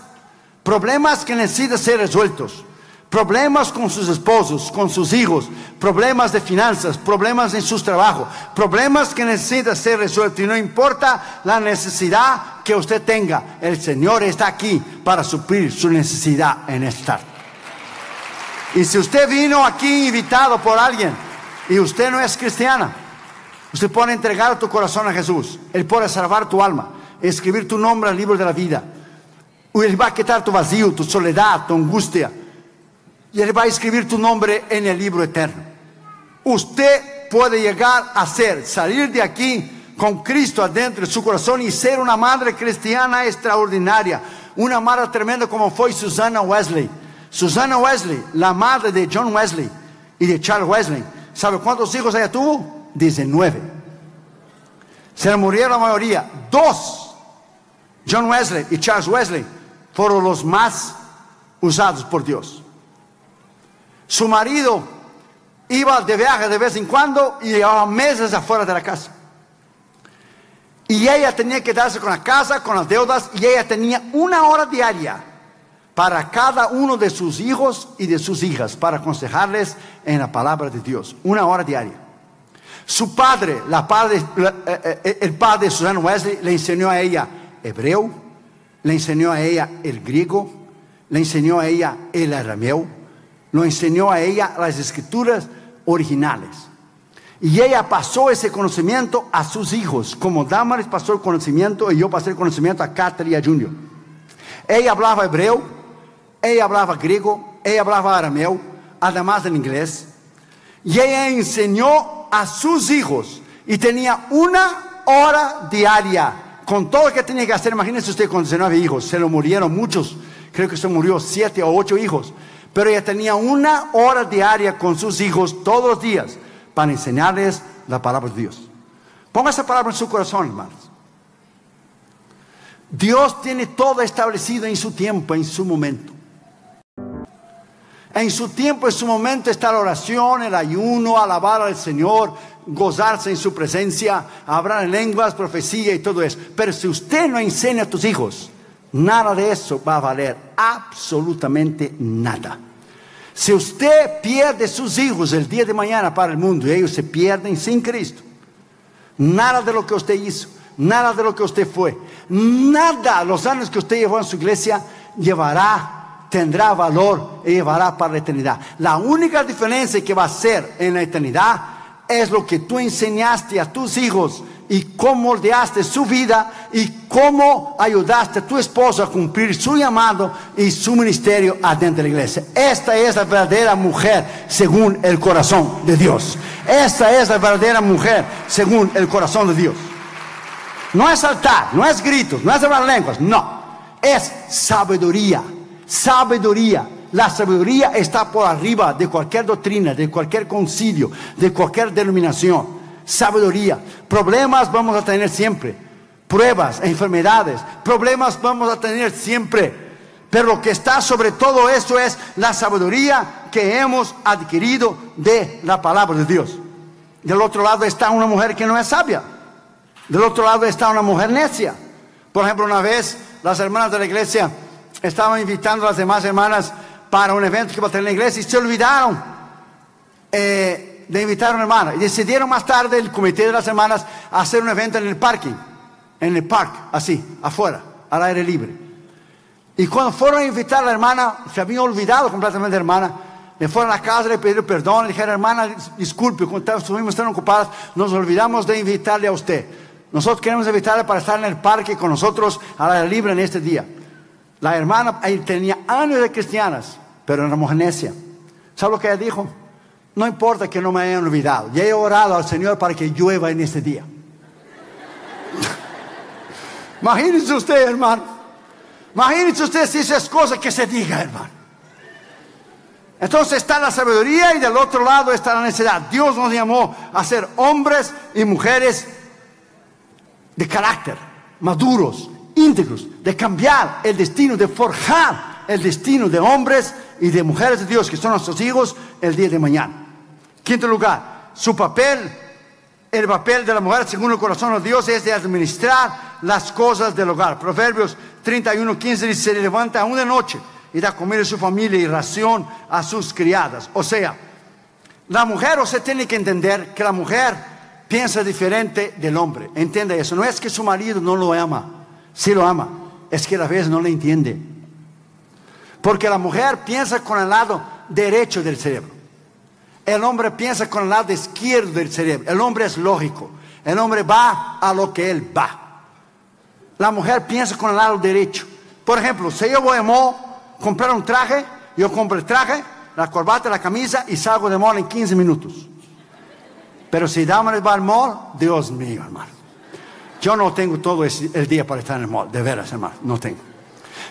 Speaker 1: Problemas que necesitan ser resueltos. Problemas con sus esposos, con sus hijos, problemas de finanzas, problemas en sus trabajos, problemas que necesitan ser resueltos. Y no importa la necesidad que usted tenga, el Señor está aquí para suplir su necesidad en esta. Y si usted vino aquí invitado por alguien y usted no es cristiana, usted puede entregar tu corazón a Jesús. Él puede salvar tu alma, escribir tu nombre al libro de la vida. Él va a quitar tu vacío, tu soledad, tu angustia. Y Él va a escribir tu nombre en el libro eterno. Usted puede llegar a ser, salir de aquí con Cristo adentro de su corazón y ser una madre cristiana extraordinaria. Una madre tremenda como fue Susana Wesley Susana Wesley, la madre de John Wesley y de Charles Wesley, ¿sabe cuántos hijos ella tuvo? Nueve. Se le murieron la mayoría. Dos, John Wesley y Charles Wesley, fueron los más usados por Dios. Su marido iba de viaje de vez en cuando y llevaba meses afuera de la casa. Y ella tenía que darse con la casa, con las deudas, y ella tenía una hora diaria para cada uno de sus hijos y de sus hijas, para aconsejarles en la palabra de Dios, una hora diaria. Su padre, padre eh, eh, el padre de Susana Wesley, le enseñó a ella hebreo, le enseñó a ella el griego, le enseñó a ella el arameo, lo enseñó a ella las escrituras originales. Y ella pasó ese conocimiento a sus hijos, como Damaris pasó el conocimiento y yo pasé el conocimiento a Catherine Junior. Ella hablaba hebreo, ella hablaba griego, ella hablaba arameo, además del inglés. Y ella enseñó a sus hijos y tenía una hora diaria con todo lo que tenía que hacer. Imagínense usted con 19 hijos, se lo murieron muchos. Creo que se murió siete o ocho hijos. Pero ella tenía una hora diaria con sus hijos todos los días para enseñarles la palabra de Dios. Ponga esa palabra en su corazón, hermanos. Dios tiene todo establecido en su tiempo, en su momento. En su tiempo, en su momento está la oración, el ayuno, alabar al Señor, gozarse en su presencia, hablar en lenguas, profecía y todo eso. Pero si usted no enseña a tus hijos, nada de eso va a valer absolutamente nada. Si usted pierde sus hijos el día de mañana para el mundo y ellos se pierden sin Cristo, nada de lo que usted hizo, nada de lo que usted fue, nada los años que usted llevó en su iglesia llevará tendrá valor y llevará para la eternidad. La única diferencia que va a ser en la eternidad es lo que tú enseñaste a tus hijos y cómo moldeaste su vida y cómo ayudaste a tu esposo a cumplir su llamado y su ministerio adentro de la iglesia. Esta es la verdadera mujer según el corazón de Dios. Esta es la verdadera mujer según el corazón de Dios. No es saltar, no es gritos, no es hablar lenguas, no. Es sabiduría, sabiduría. La sabiduría está por arriba de cualquier doctrina, de cualquier concilio, de cualquier denominación. Sabiduría. Problemas vamos a tener siempre. Pruebas, enfermedades, problemas vamos a tener siempre. Pero lo que está sobre todo eso es la sabiduría que hemos adquirido de la palabra de Dios. Del otro lado está una mujer que no es sabia. Del otro lado está una mujer necia. Por ejemplo, una vez las hermanas de la iglesia estaban invitando a las demás hermanas para un evento que iba a tener la iglesia y se olvidaron eh, de invitar a una hermana. Y decidieron más tarde el comité de las hermanas hacer un evento en el parking, en el parque, así, afuera, al aire libre. Y cuando fueron a invitar a la hermana, se habían olvidado completamente de la hermana. Le fueron a la casa, le pidieron perdón, le dijeron, hermana, disculpe, cuando estuvimos tan ocupadas, nos olvidamos de invitarle a usted. Nosotros queremos invitarle para estar en el parque con nosotros a la libre en este día. La hermana tenía años de cristianas, pero mujer necia. ¿Sabe lo que ella dijo? No importa que no me hayan olvidado. Ya he orado al Señor para que llueva en este día. Imagínense usted, hermano. Imagínense usted si esas cosas que se diga, hermano. Entonces está la sabiduría y del otro lado está la necesidad. Dios nos llamó a ser hombres y mujeres de carácter, maduros, íntegros, de cambiar el destino, de forjar el destino de hombres y de mujeres de Dios que son nuestros hijos el día de mañana. Quinto lugar, su papel, el papel de la mujer según el corazón de Dios es de administrar las cosas del hogar. Proverbios 31, 15 dice, se levanta de noche y da comida a su familia y ración a sus criadas. O sea, la mujer, usted tiene que entender que la mujer piensa diferente del hombre. Entiende eso. No es que su marido no lo ama, sí lo ama, es que a veces no le entiende. Porque la mujer piensa con el lado derecho del cerebro. El hombre piensa con el lado izquierdo del cerebro. El hombre es lógico. El hombre va a lo que él va. La mujer piensa con el lado derecho. Por ejemplo, si yo voy a Mo comprar un traje, yo compro el traje, la corbata, la camisa y salgo de Mo en 15 minutos. Pero si Damaris va al mall, Dios mío, hermano. Yo no tengo todo el día para estar en el mall, de veras, hermano, no tengo.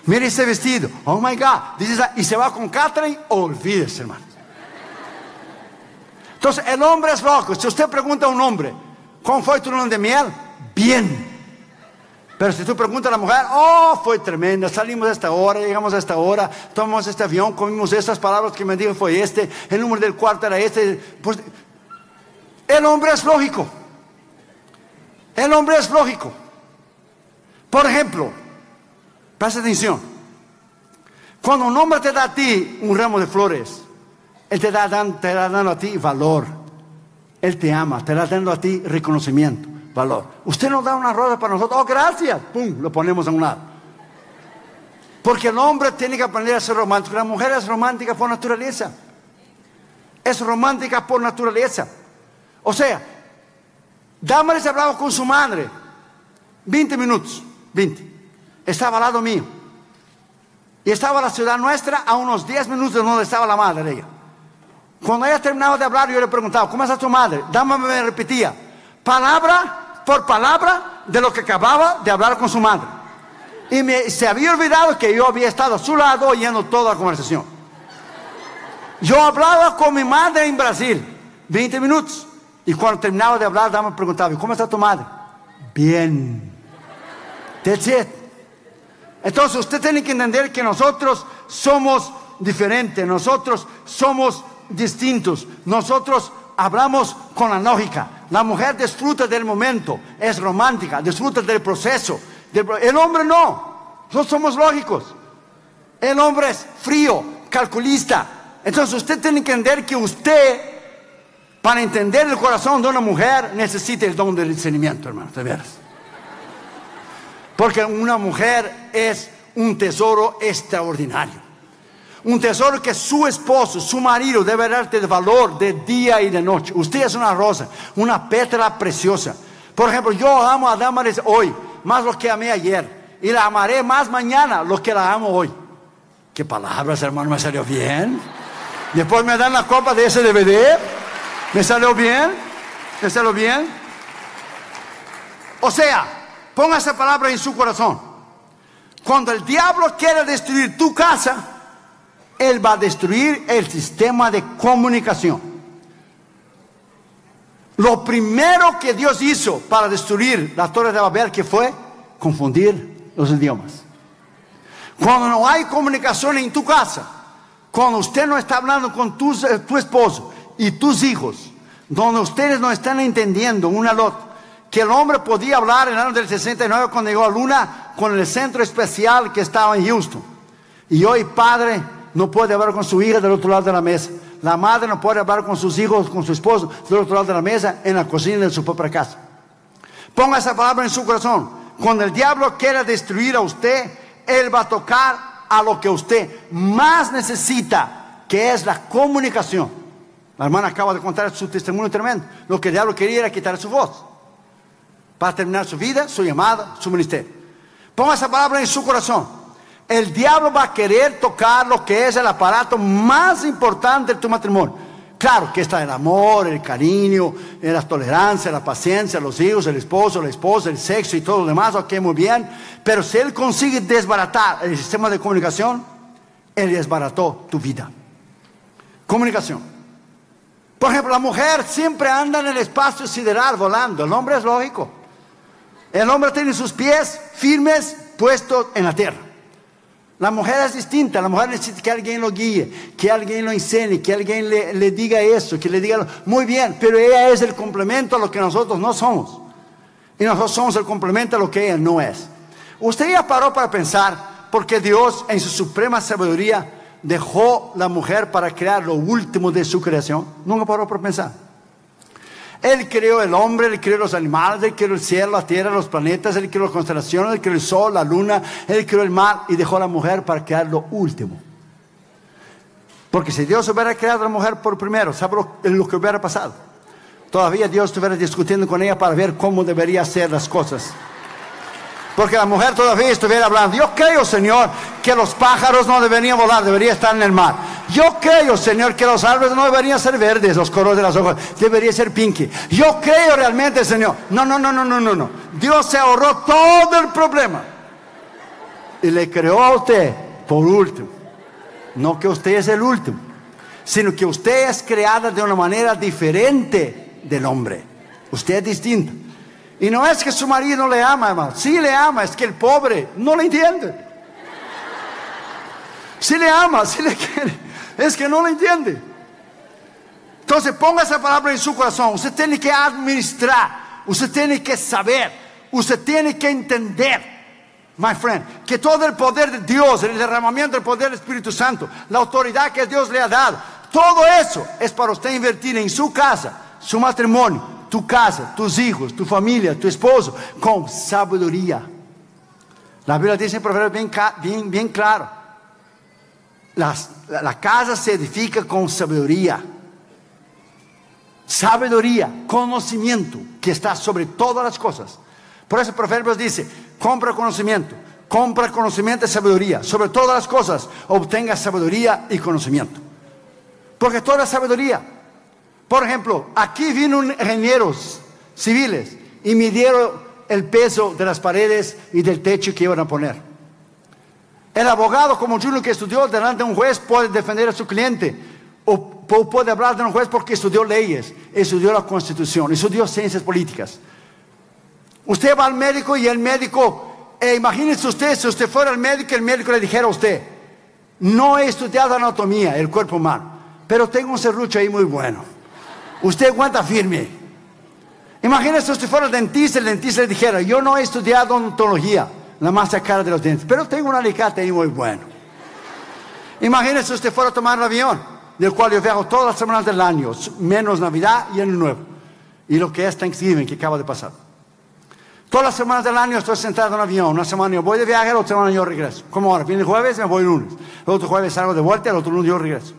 Speaker 1: Mire ese vestido, oh my God, dice, y se va con Catherine, olvídese, hermano. Entonces, el hombre es loco. Si usted pregunta a un hombre, ¿cómo fue tu luna de miel? Bien. Pero si tú preguntas a la mujer, oh, fue tremenda, salimos a esta hora, llegamos a esta hora, tomamos este avión, comimos estas palabras que me dijo fue este, el número del cuarto era este. Pues, el hombre es lógico. El hombre es lógico. Por ejemplo, presta atención. Cuando un hombre te da a ti un ramo de flores, él te da, te da dando a ti valor. Él te ama, te da dando a ti reconocimiento, valor. Usted nos da una rosa para nosotros, oh, gracias, pum, lo ponemos a un lado. Porque el hombre tiene que aprender a ser romántico. La mujer es romántica por naturaleza. Es romántica por naturaleza. O sea, Damaris hablaba con su madre 20 minutos, 20. Estaba al lado mío. Y estaba la ciudad nuestra a unos 10 minutos de donde estaba la madre de ella. Cuando ella terminaba de hablar, yo le preguntaba, ¿cómo está tu madre? Dama me repetía, palabra por palabra de lo que acababa de hablar con su madre. Y me, se había olvidado que yo había estado a su lado oyendo toda la conversación. Yo hablaba con mi madre en Brasil, 20 minutos. Y cuando terminaba de hablar, dama preguntaba, ¿cómo está tu madre? Bien. That's it. Entonces usted tiene que entender que nosotros somos diferentes, nosotros somos distintos, nosotros hablamos con la lógica. La mujer disfruta del momento, es romántica, disfruta del proceso. El hombre no, nosotros somos lógicos. El hombre es frío, calculista. Entonces usted tiene que entender que usted para entender el corazón de una mujer necesita el don del discernimiento, hermano, de veras. Porque una mujer es un tesoro extraordinario. Un tesoro que su esposo, su marido debe darte valor de día y de noche. Usted es una rosa, una pétala preciosa. Por ejemplo, yo amo a Damaris hoy más lo que amé ayer. Y la amaré más mañana lo que la amo hoy. ¿Qué palabras, hermano? ¿Me salió bien? Después me dan la copa de ese DVD. ¿Me salió bien? ¿Me salió bien? O sea, ponga esa palabra en su corazón. Cuando el diablo quiere destruir tu casa, él va a destruir el sistema de comunicación. Lo primero que Dios hizo para destruir la torre de Babel, que fue confundir los idiomas. Cuando no hay comunicación en tu casa, cuando usted no está hablando con eh, tu esposo y tus hijos, donde ustedes no están entendiendo una al otro, que el hombre podía hablar en el año del 69 cuando llegó a Luna con el centro especial que estaba en Houston. Y hoy padre no puede hablar con su hija del otro lado de la mesa. La madre no puede hablar con sus hijos, con su esposo del otro lado de la mesa en la cocina de su propia casa. Ponga esa palabra en su corazón. Cuando el diablo quiera destruir a usted, él va a tocar a lo que usted más necesita, que es la comunicación. La hermana acaba de contar su testimonio tremendo. Lo que el diablo quería era quitar su voz. Para terminar su vida, su llamada, su ministerio. Ponga esa palabra en su corazón. El diablo va a querer tocar lo que es el aparato más importante de tu matrimonio. Claro que está el amor, el cariño, la tolerancia, la paciencia, los hijos, el esposo, la esposa, el sexo y todo lo demás, ok, muy bien. Pero si él consigue desbaratar el sistema de comunicación, él desbarató tu vida. Comunicación. Por ejemplo, la mujer siempre anda en el espacio sideral volando. El hombre es lógico. El hombre tiene sus pies firmes puestos en la tierra. La mujer es distinta, la mujer necesita que alguien lo guíe, que alguien lo enseñe, que alguien le, diga eso, que le diga, muy bien, pero ella es el complemento a lo que nosotros no somos. Y nosotros somos el complemento a lo que ella no es. Usted ya paró para pensar, porque Dios en su suprema sabiduría dejó la mujer para crear lo último de su creación. Nunca paró para pensar. Él creó el hombre, Él creó los animales, Él creó el cielo, la tierra, los planetas, Él creó las constelaciones, Él creó el sol, la luna, Él creó el mar y dejó la mujer para crear lo último. Porque si Dios hubiera creado a la mujer por primero, ¿sabe lo, que hubiera pasado? Todavía Dios estuviera discutiendo con ella para ver cómo debería hacer las cosas. Porque la mujer todavía estuviera hablando, yo creo, Señor, que los pájaros no deberían volar, deberían estar en el mar. Yo creo, Señor, que los árboles no deberían ser verdes, los colores de las hojas, debería ser pinky. Yo creo realmente, Señor. No, no, no, no, no, no, no. Dios se ahorró todo el problema. Y le creó a usted por último. No que usted es el último, sino que usted es creada de una manera diferente del hombre. Usted es distinto. Y no es que su marido le ama, hermano. Sí le ama, es que el pobre no le entiende. Sí le ama, sí le quiere es que no lo entiende. Entonces ponga esa palabra en su corazón. Usted tiene que administrar, usted tiene que saber, usted tiene que entender, my friend, que todo el poder de Dios, el derramamiento del poder del Espíritu Santo, la autoridad que Dios le ha dado, todo eso es para usted invertir en su casa, su matrimonio, tu casa, tus hijos, tu familia, tu esposo, con sabiduría. La Biblia dice en Proverbios bien, bien, bien claro la, casa se edifica con sabiduría. Sabiduría, conocimiento, que está sobre todas las cosas. Por eso Proverbios dice, compra conocimiento, compra conocimiento y sabiduría. Sobre todas las cosas, obtenga sabiduría y conocimiento. Porque toda sabiduría. Por ejemplo, aquí vino ingenieros civiles y midieron el peso de las paredes y del techo que iban a poner. El abogado como Junior que estudió delante de un juez puede defender a su cliente o puede hablar de un juez porque estudió leyes, estudió la constitución, estudió ciencias políticas. Usted va al médico y el médico, eh, imagínese usted, si usted fuera al médico el médico le dijera a usted, no he estudiado anatomía, el cuerpo humano, pero tengo un serrucho ahí muy bueno. Usted aguanta firme. Imagínese usted fuera al dentista el dentista le dijera, yo no he estudiado odontología la masa cara de los dientes. Pero tengo un alicate ahí muy bueno. Imagínese usted fuera a tomar el avión, del cual yo viajo todas las semanas del año, menos Navidad y Año Nuevo. Y lo que es Thanksgiving, que acaba de pasar. Todas las semanas del año estoy sentado en un avión. Una semana yo voy de viaje, la otra semana yo regreso. Como ahora, viene el jueves, me voy lunes. El otro jueves salgo de vuelta, el otro lunes yo regreso.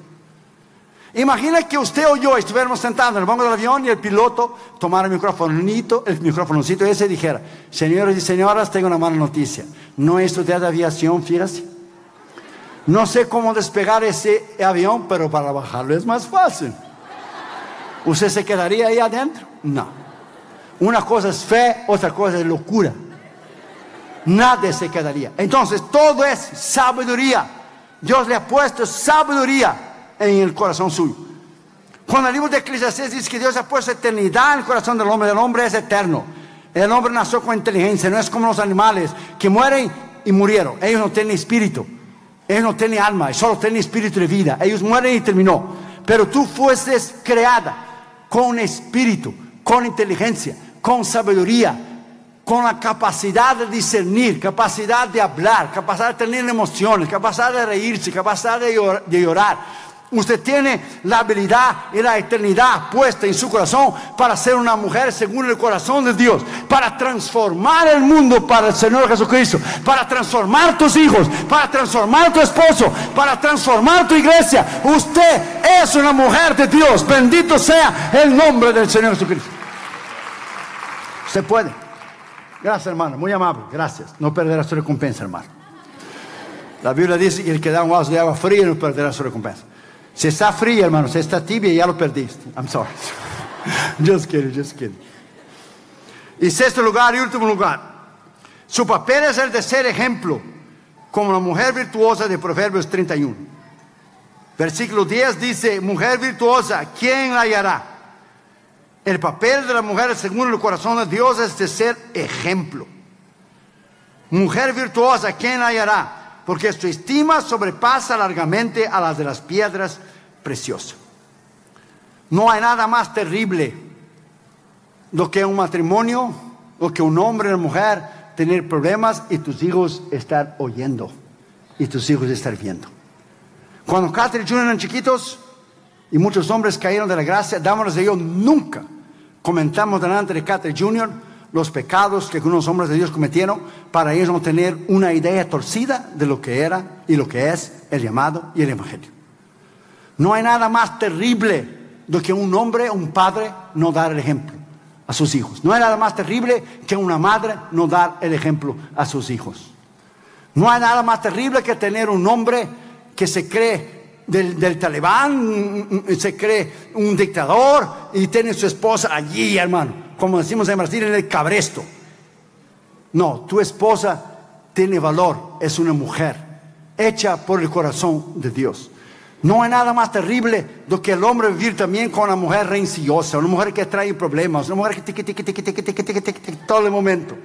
Speaker 1: Imagina que usted o yo estuviéramos sentados en el banco del avión y el piloto tomara el micrófonito, el micrófonocito ese y dijera, señores y señoras, tengo una mala noticia. No he estudiado aviación, fíjate. No sé cómo despegar ese avión, pero para bajarlo es más fácil. ¿Usted se quedaría ahí adentro? No. Una cosa es fe, otra cosa es locura. Nadie se quedaría. Entonces, todo es sabiduría. Dios le ha puesto sabiduría en el corazón suyo. Cuando el libro de Eclesiastes dice que Dios ha puesto eternidad en el corazón del hombre, el hombre es eterno. El hombre nació con inteligencia, no es como los animales que mueren y murieron. Ellos no tienen espíritu, ellos no tienen alma, solo tienen espíritu de vida. Ellos mueren y terminó. Pero tú fuiste creada con espíritu, con inteligencia, con sabiduría, con la capacidad de discernir, capacidad de hablar, capacidad de tener emociones, capacidad de reírse, capacidad de llorar Usted tiene la habilidad y la eternidad puesta en su corazón para ser una mujer según el corazón de Dios, para transformar el mundo para el Señor Jesucristo, para transformar tus hijos, para transformar tu esposo, para transformar tu iglesia. Usted es una mujer de Dios. Bendito sea el nombre del Señor Jesucristo. Se puede. Gracias, hermano. Muy amable. Gracias. No perderá su recompensa, hermano. La Biblia dice que el que da un vaso de agua fría no perderá su recompensa. Si está fría, hermano, si está tibia, ya lo perdiste. I'm sorry. just kidding, just kidding. Y sexto lugar y último lugar. Su papel es el de ser ejemplo, como la mujer virtuosa de Proverbios 31. Versículo 10 dice, mujer virtuosa, ¿quién la hallará? El papel de la mujer, según el corazón de Dios, es de ser ejemplo. Mujer virtuosa, ¿quién la hallará? Porque su estima sobrepasa largamente a las de las piedras preciosas. No hay nada más terrible lo que un matrimonio, lo que un hombre una mujer tener problemas y tus hijos estar oyendo y tus hijos estar viendo. Cuando Catherine y Junior eran chiquitos y muchos hombres cayeron de la gracia, dámonos de ellos nunca comentamos delante de Catherine Junior los pecados que algunos hombres de Dios cometieron para ellos no tener una idea torcida de lo que era y lo que es el llamado y el evangelio. No hay nada más terrible de que un hombre, un padre, no dar el ejemplo a sus hijos. No hay nada más terrible que una madre no dar el ejemplo a sus hijos. No hay nada más terrible que tener un hombre que se cree del, talibán, se cree un dictador y tiene su esposa allí, hermano como decimos en Brasil, en el cabresto. No, tu esposa tiene valor, es una mujer hecha por el corazón de Dios. No hay nada más terrible do que el hombre vivir también con una mujer rencillosa, una mujer que trae problemas, una mujer que te todo el momento.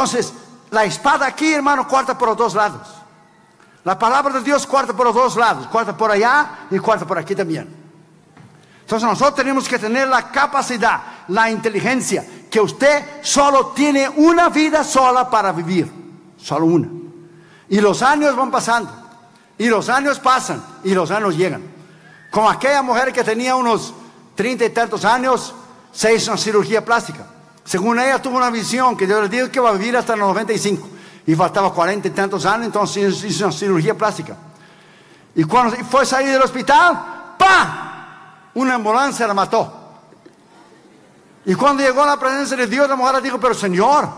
Speaker 1: Entonces, la espada aquí, hermano, cuarta por los dos lados. La palabra de Dios cuarta por los dos lados, cuarta por allá y cuarta por aquí también. Entonces nosotros tenemos que tener la capacidad, la inteligencia, que usted solo tiene una vida sola para vivir, solo una. Y los años van pasando, y los años pasan, y los años llegan. Como aquella mujer que tenía unos treinta y tantos años, se hizo una cirugía plástica. Según ella tuvo una visión que Dios le dijo que va a vivir hasta los 95 y faltaba cuarenta y tantos años, entonces hizo una cirugía plástica. Y cuando fue a salir del hospital, ¡pa! Una ambulancia la mató. Y cuando llegó a la presencia de Dios, la mujer le dijo, pero Señor,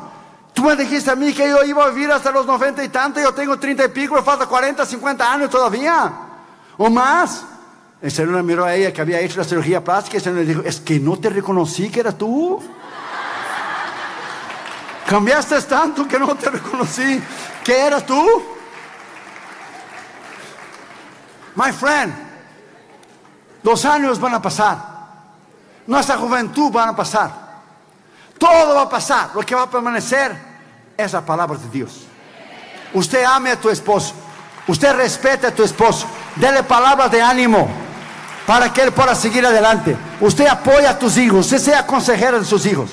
Speaker 1: tú me dijiste a mí que yo iba a vivir hasta los noventa y tanto, yo tengo treinta y pico, me falta cuarenta, cincuenta años todavía, o más. El Señor miró a ella que había hecho la cirugía plástica y el Señor le dijo, es que no te reconocí que era tú. Cambiaste tanto que no te reconocí. ¿Qué eras tú? My friend, los años van a pasar. Nuestra juventud van a pasar. Todo va a pasar. Lo que va a permanecer es la palabra de Dios. Usted ame a tu esposo. Usted respete a tu esposo. Dele palabras de ánimo para que él pueda seguir adelante. Usted apoya a tus hijos. Usted sea consejero de sus hijos.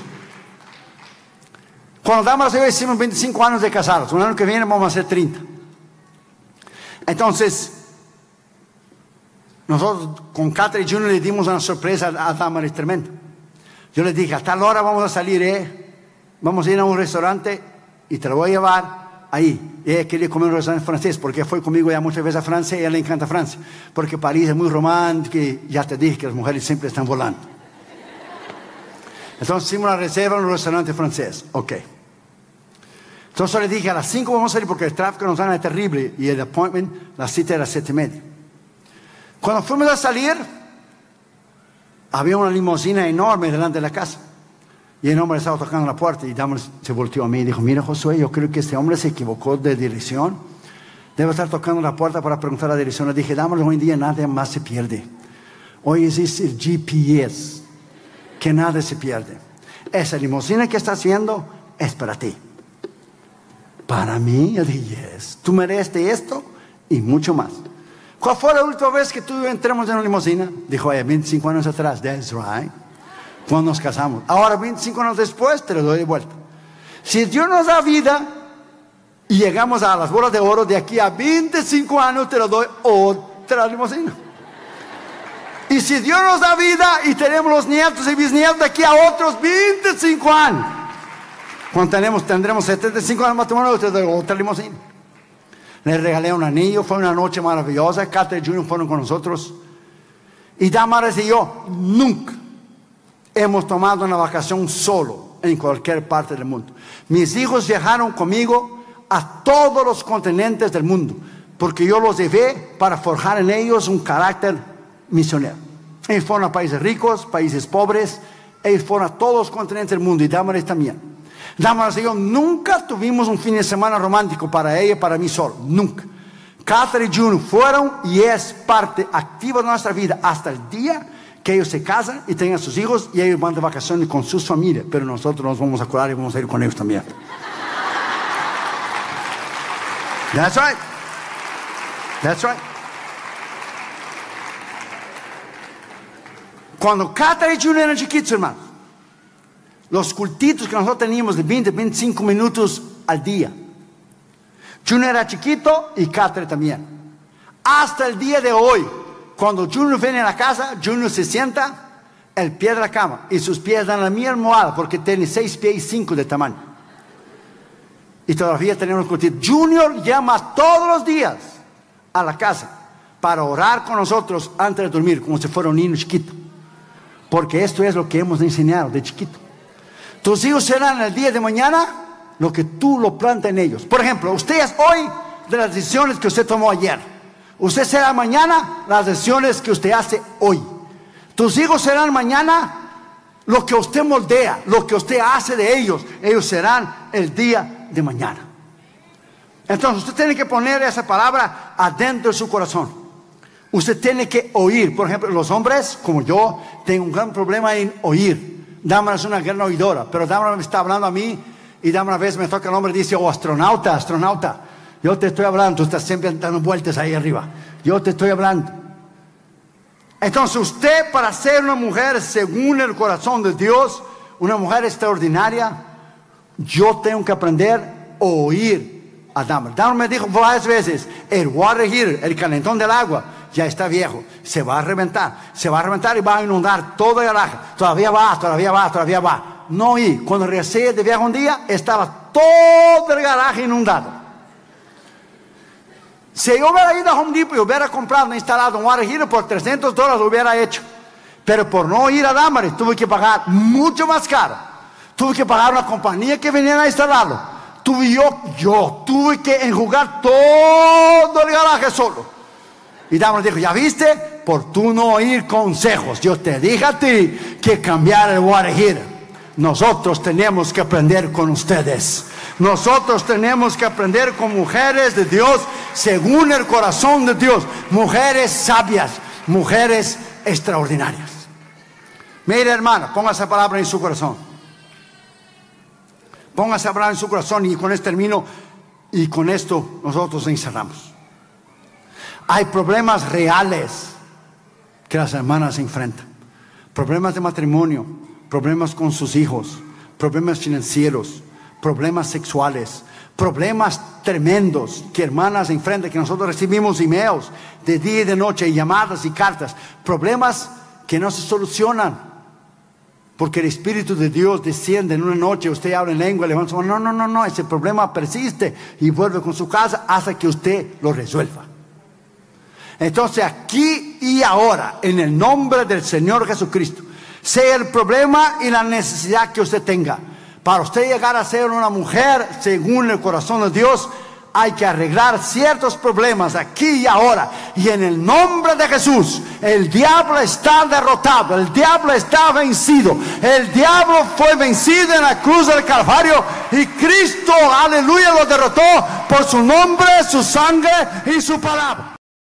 Speaker 1: Cuando Damaras y yo hicimos 25 años de casados, un año que viene vamos a hacer 30. Entonces, nosotros con Catherine Junior le dimos una sorpresa a Damaris tremenda. Yo le dije, a tal hora vamos a salir, ¿eh? Vamos a ir a un restaurante y te lo voy a llevar ahí. Ella quería comer un restaurante francés porque fue conmigo ya muchas veces a Francia y a ella le encanta Francia. Porque París es muy romántico y ya te dije que las mujeres siempre están volando. Entonces hicimos la reserva en un restaurante francés. Ok. Entonces le dije, a las 5 vamos a salir porque el tráfico nos gana terrible y el appointment, la cita era a las 7 y media. Cuando fuimos a salir, había una limusina enorme delante de la casa. Y el hombre estaba tocando la puerta y Damos se volteó a mí y dijo, mira Josué, yo creo que este hombre se equivocó de dirección. Debe estar tocando la puerta para preguntar la dirección. Le dije, Damos, hoy en día nada más se pierde. Hoy existe el GPS, que nada se pierde. Esa limusina que está haciendo es para ti. Para mí, yo dije, yes, tú mereces esto y mucho más. ¿Cuál fue la última vez que tú y yo entramos en una limusina? Dijo, ella, 25 años atrás, that's right. Cuando nos casamos. Ahora, 25 años después, te lo doy de vuelta. Si Dios nos da vida y llegamos a las bolas de oro, de aquí a 25 años te lo doy otra limusina. Y si Dios nos da vida y tenemos los nietos y bisnietos de aquí a otros 25 años, cuando tenemos, tendremos 75 años de matrimonio, te doy otra limusina. Le regalé un anillo, fue una noche maravillosa. Catherine Junior fueron con nosotros. Y Damares y yo nunca hemos tomado una vacación solo en cualquier parte del mundo. Mis hijos viajaron conmigo a todos los continentes del mundo, porque yo los llevé para forjar en ellos un carácter misionero. Ellos fueron a países ricos, países pobres, ellos fueron a todos los continentes del mundo y Damares también. Damaras y yo nunca tuvimos un fin de semana romántico para ella y para mí solo. Nunca. Catherine y June fueron y es parte activa de nuestra vida hasta el día que ellos se casan y tengan sus hijos y ellos van de vacaciones con sus familias. Pero nosotros nos vamos a curar y vamos a ir con ellos también. That's right. That's right. Cuando Catherine y June eran chiquitos, hermano los cultitos que nosotros teníamos de 20, 25 minutos al día. Junior era chiquito y Catre también. Hasta el día de hoy, cuando Junior viene a la casa, Junior se sienta el pie de la cama y sus pies dan la misma almohada porque tiene 6 pies y 5 de tamaño. Y todavía tenemos cultitos. Junior llama todos los días a la casa para orar con nosotros antes de dormir, como si fuera un niño chiquito. Porque esto es lo que hemos enseñado de chiquito. Tus hijos serán el día de mañana lo que tú lo plantas en ellos. Por ejemplo, usted es hoy de las decisiones que usted tomó ayer. Usted será mañana las decisiones que usted hace hoy. Tus hijos serán mañana lo que usted moldea, lo que usted hace de ellos. Ellos serán el día de mañana. Entonces usted tiene que poner esa palabra adentro de su corazón. Usted tiene que oír. Por ejemplo, los hombres, como yo, tengo un gran problema en oír. Damaras es una gran oidora, pero Damaras me está hablando a mí Y dame una vez me toca el hombre y dice, oh, astronauta, astronauta. Yo te estoy hablando, tú estás siempre dando vueltas ahí arriba. Yo te estoy hablando. Entonces usted para ser una mujer según el corazón de Dios, una mujer extraordinaria, yo tengo que aprender a oír a Dahmer. Dahmer me dijo varias veces, el water heater, el calentón del agua, ya está viejo, se va a reventar, se va a reventar y va a inundar todo el garaje. Todavía va, todavía va, todavía va. No oí, cuando regresé de viaje un día, estaba todo el garaje inundado. Si yo hubiera ido a Home Depot y hubiera comprado, instalado un water por 300 dólares, lo hubiera hecho. Pero por no ir a Damaris, tuve que pagar mucho más caro. Tuve que pagar una compañía que viniera a instalarlo. Tuve yo, yo tuve que enjugar todo el garaje solo. Y Damaris dijo, ¿ya viste? Por tú no oír consejos. Yo te dije a ti que cambiar el heater. Nosotros tenemos que aprender con ustedes. Nosotros tenemos que aprender con mujeres de Dios según el corazón de Dios. Mujeres sabias, mujeres extraordinarias. Mire hermano, ponga esa palabra en su corazón. Ponga esa palabra en su corazón y con esto termino y con esto nosotros encerramos. Hay problemas reales que las hermanas enfrentan. Problemas de matrimonio, problemas con sus hijos, problemas financieros, problemas sexuales, problemas tremendos que hermanas enfrentan, que nosotros recibimos emails de día y de noche, llamadas y cartas, problemas que no se solucionan. Porque el Espíritu de Dios desciende en una noche, usted habla en lengua, levanta su mano, no, no, no, no, ese problema persiste y vuelve con su casa hasta que usted lo resuelva. Entonces aquí y ahora, en el nombre del Señor Jesucristo, sea el problema y la necesidad que usted tenga. Para usted llegar a ser una mujer según el corazón de Dios, hay que arreglar ciertos problemas aquí y ahora. Y en el nombre de Jesús, el diablo está derrotado, el diablo está vencido. El diablo fue vencido en la cruz del Calvario y Cristo, aleluya, lo derrotó por su nombre, su sangre y su palabra.